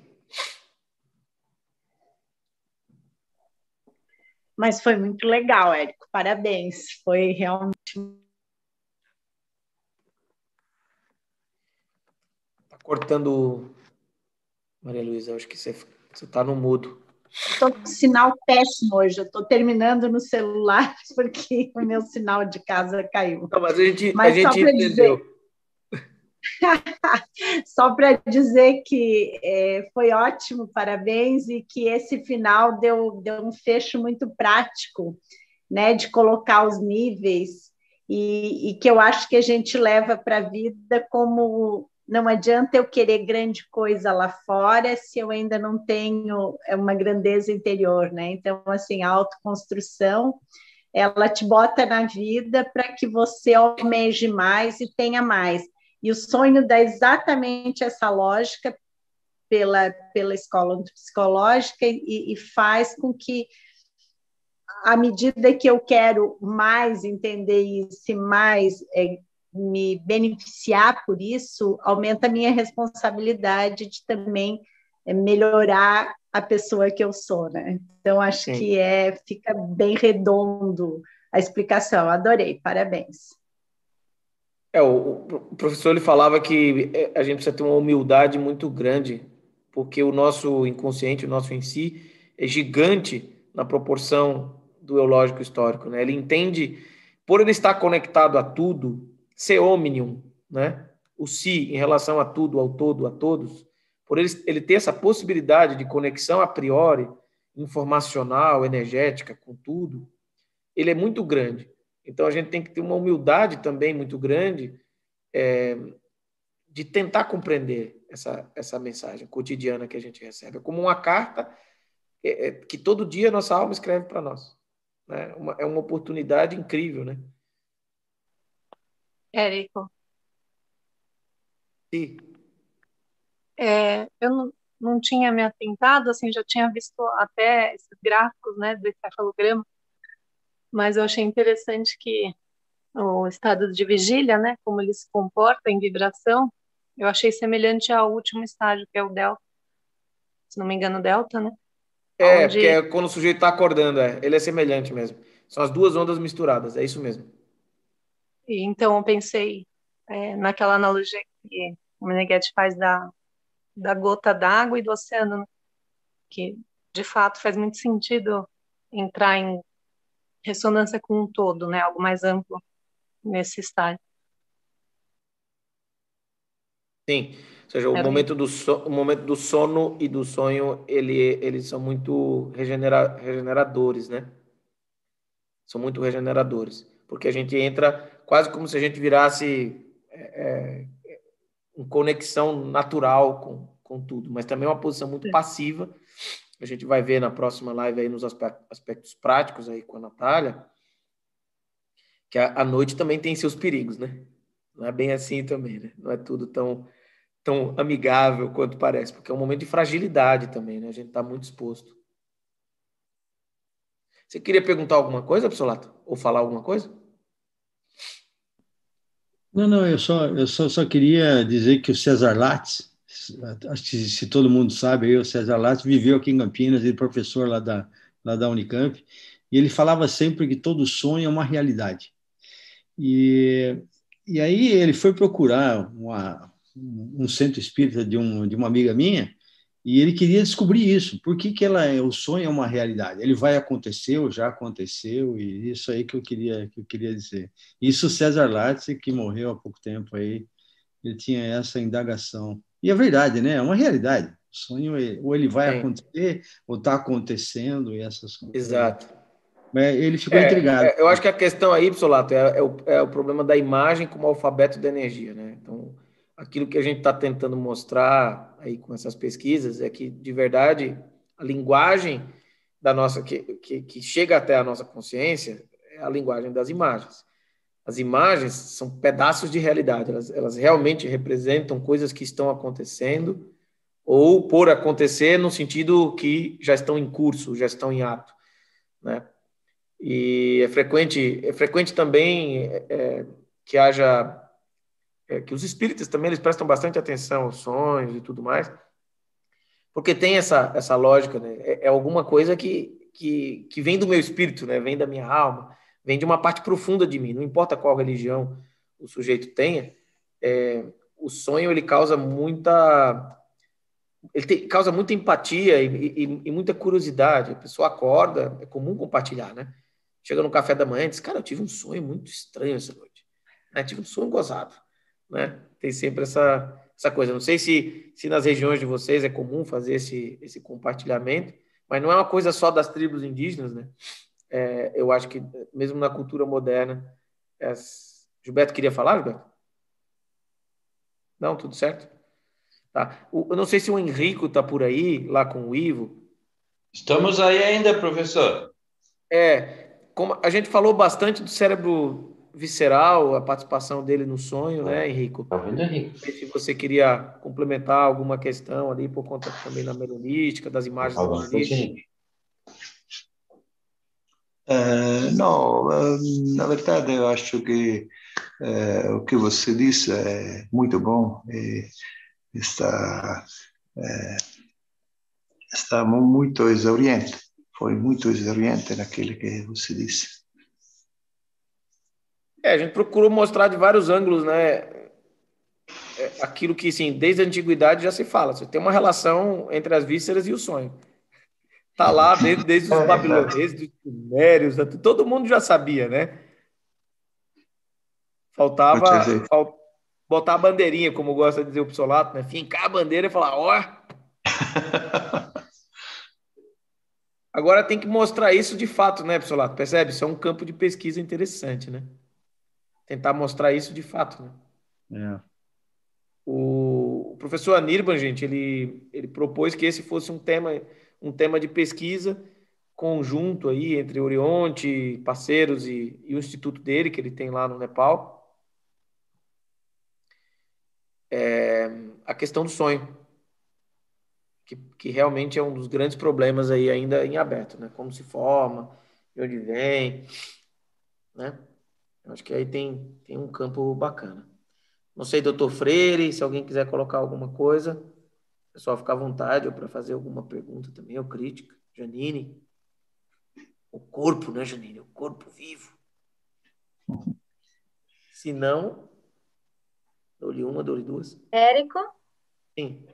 Mas foi muito legal, Érico. Parabéns. Foi realmente. Tá cortando Maria Luísa, acho que você está no mudo. Estou com sinal péssimo hoje. Eu estou terminando no celular porque o meu sinal de casa caiu. Não, mas a gente, mas a gente entendeu. Dizer... só para dizer que é, foi ótimo, parabéns, e que esse final deu, deu um fecho muito prático, né, de colocar os níveis, e, e que eu acho que a gente leva para a vida como não adianta eu querer grande coisa lá fora se eu ainda não tenho é, uma grandeza interior, né? Então, assim, a autoconstrução, ela te bota na vida para que você almeje mais e tenha mais. E o sonho dá exatamente essa lógica pela, pela escola psicológica e, e faz com que à medida que eu quero mais entender isso mais é, me beneficiar por isso, aumenta a minha responsabilidade de também é, melhorar a pessoa que eu sou, né? Então acho Sim. que é fica bem redondo a explicação. Adorei, parabéns. É, o, o professor ele falava que é, a gente precisa ter uma humildade muito grande, porque o nosso inconsciente, o nosso em si, é gigante na proporção do eológico histórico, né? Ele entende, por ele estar conectado a tudo, ser omnium, né? o si em relação a tudo, ao todo, a todos, por ele, ele ter essa possibilidade de conexão a priori, informacional, energética, com tudo, ele é muito grande. Então a gente tem que ter uma humildade também muito grande é, de tentar compreender essa, essa mensagem cotidiana que a gente recebe. É como uma carta é, é, que todo dia nossa alma escreve para nós. Né? Uma, é uma oportunidade incrível, né? Érico. Sim. É, eu não, não tinha me atentado, assim, já tinha visto até esses gráficos, né, do encefalograma, mas eu achei interessante que o estado de vigília, né, como ele se comporta em vibração, eu achei semelhante ao último estágio, que é o delta, se não me engano, delta, né? É, Onde... porque é quando o sujeito está acordando, é. ele é semelhante mesmo. São as duas ondas misturadas, é isso mesmo. E, então, eu pensei é, naquela analogia que o Meneghetti faz da, da gota d'água e do oceano, né? que de fato faz muito sentido entrar em ressonância com um todo, né? Algo mais amplo nesse estágio. Sim, ou seja, o momento, do so, o momento do sono e do sonho, ele, eles são muito regenera, regeneradores, né? São muito regeneradores, porque a gente entra quase como se a gente virasse é, é, em conexão natural com, com tudo, mas também é uma posição muito passiva, a gente vai ver na próxima live aí nos aspectos práticos aí com a Natália, que a, a noite também tem seus perigos, né? Não é bem assim também, né? Não é tudo tão, tão amigável quanto parece, porque é um momento de fragilidade também, né? A gente está muito exposto. Você queria perguntar alguma coisa, Absolato? Ou falar alguma coisa? Não, não, eu só, eu só, só queria dizer que o César Lattes, acho que se todo mundo sabe, aí, o César Lattes viveu aqui em Campinas, ele é professor lá da, lá da Unicamp, e ele falava sempre que todo sonho é uma realidade. E, e aí ele foi procurar uma, um centro espírita de, um, de uma amiga minha, e ele queria descobrir isso. Por que, que ela, o sonho é uma realidade? Ele vai acontecer, ou já aconteceu, e isso aí que eu queria, que eu queria dizer. Isso César Latze, que morreu há pouco tempo aí, ele tinha essa indagação. E é verdade, né? É uma realidade. O sonho, é, ou ele vai Sim. acontecer, ou está acontecendo, e essas coisas. Exato. Mas ele ficou é, intrigado. É, eu acho que a questão aí, Psolato, é, é, o, é o problema da imagem como alfabeto da energia, né? Então, aquilo que a gente está tentando mostrar aí com essas pesquisas é que, de verdade, a linguagem da nossa que, que, que chega até a nossa consciência é a linguagem das imagens. As imagens são pedaços de realidade, elas, elas realmente representam coisas que estão acontecendo ou por acontecer no sentido que já estão em curso, já estão em ato, né? E é frequente, é frequente também é, é que haja é, que os espíritas também eles prestam bastante atenção aos sonhos e tudo mais, porque tem essa essa lógica, né? É, é alguma coisa que, que que vem do meu espírito, né? Vem da minha alma vem de uma parte profunda de mim. Não importa qual religião o sujeito tenha, é, o sonho ele causa muita ele te, causa muita empatia e, e, e, muita curiosidade. A pessoa acorda, é comum compartilhar, né? Chega no café da manhã e diz, cara, eu tive um sonho muito estranho essa noite. Né? Tive um sonho gozado, né? Tem sempre essa, essa coisa. Não sei se, se nas regiões de vocês é comum fazer esse, esse compartilhamento, mas não é uma coisa só das tribos indígenas, né? é, eu acho que mesmo na cultura moderna, as... Gilberto queria falar, Gilberto? Não, tudo certo? Tá. O, eu não sei se o Henrico está por aí, lá com o Ivo. Estamos aí ainda, professor. É, como a gente falou bastante do cérebro visceral, a participação dele no sonho, né, Henrico? Tá vendo, Henrico? Se você queria complementar alguma questão ali, por conta também da melonística, das imagens tá Eh, no, ehm, na verdade eu acho que eh, o que você disse é muito bom e está, está muito exauriente, foi muito exauriente naquilo que você disse. É, a gente procurou mostrar de vários ângulos, né? É, aquilo que, sim, desde a antiguidade já se fala. Você tem uma relação entre as vísceras e o sonho. Está lá desde, desde os é babilônios, desde os sumérios, todo mundo já sabia, né? Faltava. Fal... botar a bandeirinha, como gosta de dizer o Psolato, né? Fincar a bandeira e falar, ó. Agora tem que mostrar isso de fato, né, Psolato? Percebe? Isso é um campo de pesquisa interessante, né? Tentar mostrar isso de fato, né? É. O, professor Anirban, gente, ele, ele propôs que esse fosse um tema, um tema de pesquisa conjunto aí entre Orionte, parceiros e, e o instituto dele, que ele tem lá no Nepal. É, a questão do sonho, que, que realmente é um dos grandes problemas aí ainda em aberto, né? Como se forma, de onde vem, né? Acho que aí tem, tem um campo bacana. Não sei, doutor Freire, se alguém quiser colocar alguma coisa, é só ficar à vontade ou para fazer alguma pergunta também, ou crítica. Janine. O corpo, né, Janine? O corpo vivo. Se não, dou-lhe uma, dou-lhe duas. Érico? Sim.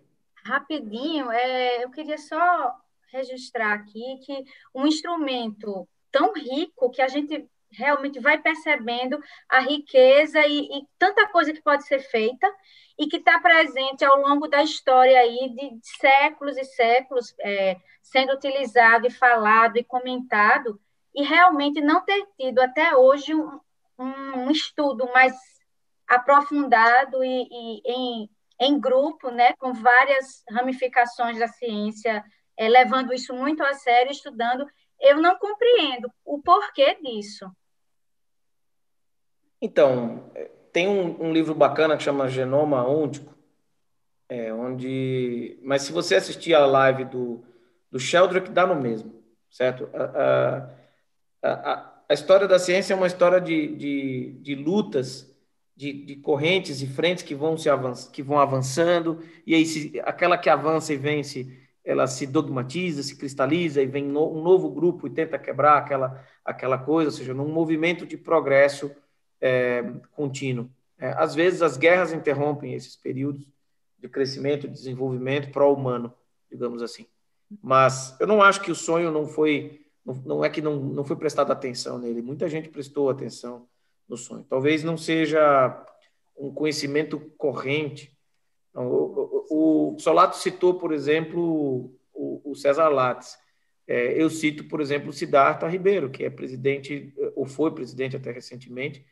Rapidinho, é, eu queria só registrar aqui que um instrumento tão rico que a gente realmente vai percebendo a riqueza e, e tanta coisa que pode ser feita e que está presente ao longo da história aí de, séculos e séculos é, sendo utilizado e falado e comentado e realmente não ter tido até hoje um, um estudo mais aprofundado e, e em, em grupo, né, com várias ramificações da ciência, é, levando isso muito a sério, estudando, eu não compreendo o porquê disso. Então, é, tem um, um livro bacana que chama Genoma Ôntico, é, onde... Mas se você assistir a live do, do Sheldrick, dá no mesmo, certo? A, a, a, a história da ciência é uma história de, de, de lutas, de, de, correntes e frentes que vão, se avanç, que vão avançando, e aí se, aquela que avança e vence, ela se dogmatiza, se cristaliza, e vem no, um novo grupo e tenta quebrar aquela, aquela coisa, ou seja, num movimento de progresso é, contínuo. É, às vezes, as guerras interrompem esses períodos de crescimento, de desenvolvimento pró-humano, digamos assim. Mas eu não acho que o sonho não foi, não, não é que não, não foi prestado atenção nele. Muita gente prestou atenção no sonho. Talvez não seja um conhecimento corrente. o, o, o, Solato citou, por exemplo, o, o César Lattes. É, eu cito, por exemplo, o Siddhartha Ribeiro, que é presidente, ou foi presidente até recentemente,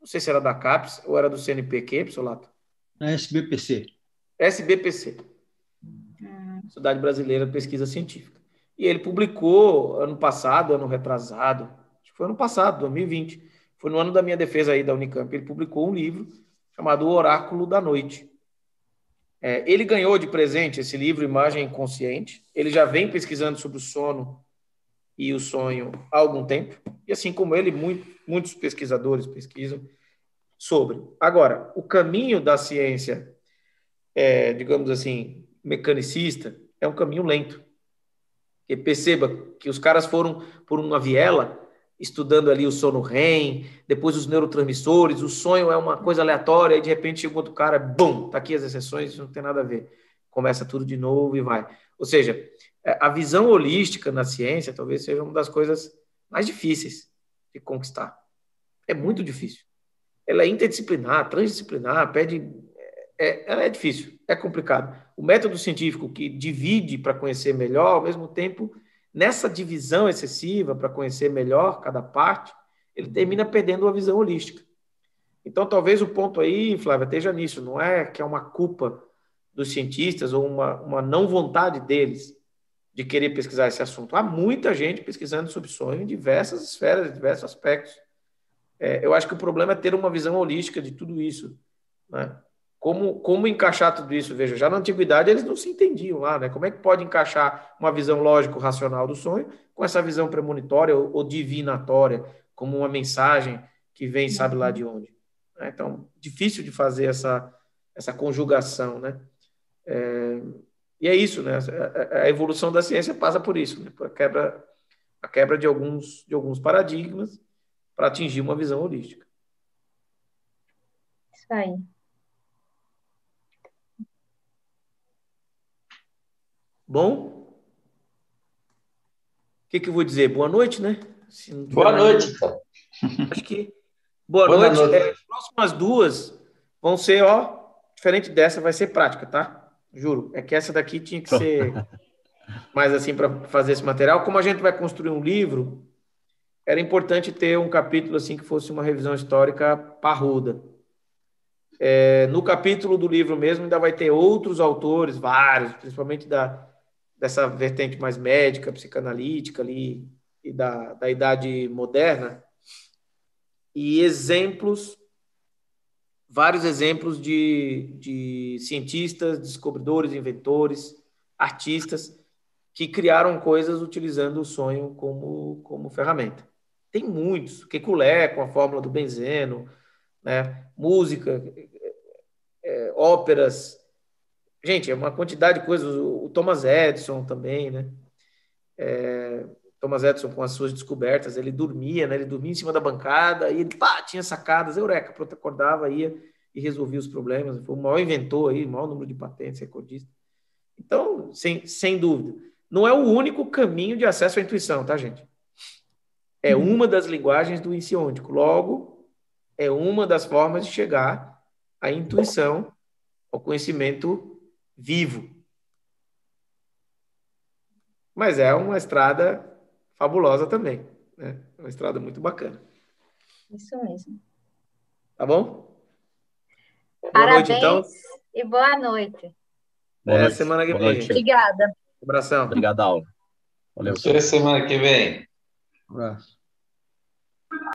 não sei se era da CAPES ou era do CNPq, Psolato? A SBPC. SBPC. Hum. Sociedade Brasileira de Pesquisa Científica. E ele publicou ano passado, ano retrasado, acho que foi ano passado, 2020, foi no ano da minha defesa aí da Unicamp, ele publicou um livro chamado O Oráculo da Noite. É, ele ganhou de presente esse livro, Imagem Inconsciente. Ele já vem pesquisando sobre o sono e o sonho há algum tempo. E assim como ele, muito, muitos pesquisadores pesquisam sobre. Agora, o caminho da ciência, é, digamos assim, mecanicista, é um caminho lento. E perceba que os caras foram por uma viela, estudando ali o sono REM, depois os neurotransmissores, o sonho é uma coisa aleatória, e de repente chega outro cara, bum, tá aqui as exceções, isso não tem nada a ver. Começa tudo de novo e vai. Ou seja, a visão holística na ciência talvez seja uma das coisas mais difíceis de conquistar. É muito difícil. Ela é interdisciplinar, transdisciplinar, pede. É, ela é difícil, é complicado. O método científico que divide para conhecer melhor, ao mesmo tempo, nessa divisão excessiva para conhecer melhor cada parte, ele termina perdendo a visão holística. Então, talvez o ponto aí, Flávia, esteja nisso. Não é que é uma culpa dos cientistas ou uma, uma não vontade deles de querer pesquisar esse assunto. Há muita gente pesquisando sobre sonho em diversas esferas, em diversos aspectos. É, eu acho que o problema é ter uma visão holística de tudo isso. Né? Como, como encaixar tudo isso? Veja, já na antiguidade eles não se entendiam lá, né? Como é que pode encaixar uma visão lógico-racional do sonho com essa visão premonitória ou, ou, divinatória, como uma mensagem que vem sabe lá de onde? Né? Então, difícil de fazer essa, essa conjugação, né? É, e é isso, né? A evolução da ciência passa por isso, né? a quebra, a quebra de alguns, de alguns paradigmas para atingir uma visão holística. Isso aí. Bom? O que, que eu vou dizer? Boa noite, né? Boa noite. Acho que. Boa, Boa noite. noite. É, próximas duas vão ser, ó, diferente dessa, vai ser prática, tá? Juro. É que essa daqui tinha que ser mais assim para fazer esse material. Como a gente vai construir um livro, era importante ter um capítulo assim que fosse uma revisão histórica parruda. É, no capítulo do livro mesmo ainda vai ter outros autores, vários, principalmente da, dessa vertente mais médica, psicanalítica ali e da, da idade moderna, e exemplos, vários exemplos de, de cientistas, descobridores, inventores, artistas que criaram coisas utilizando o sonho como, como ferramenta. Tem muitos, Kekulé com a fórmula do benzeno, né? música, é, óperas. Gente, é uma quantidade de coisas. O Thomas Edison também, né? É, Thomas Edison com as suas descobertas, ele dormia, né? Ele dormia em cima da bancada e ele pá, tinha sacadas, eureka, pronto, acordava, ia e resolvia os problemas. Foi o maior inventor aí, o maior número de patentes, recordista. Então, sem, sem dúvida, não é o único caminho de acesso à intuição, tá, gente? É uhum. uma das linguagens do insiôntico. Logo, é uma das formas de chegar à intuição, ao conhecimento vivo. Mas é uma estrada fabulosa também. Né? É uma estrada muito bacana. Isso mesmo. Tá bom? Boa Parabéns noite, então. e boa noite. Boa Até semana que vem. Obrigada. Um abração. Obrigado, aula. Valeu. Até semana que vem. Um abraço.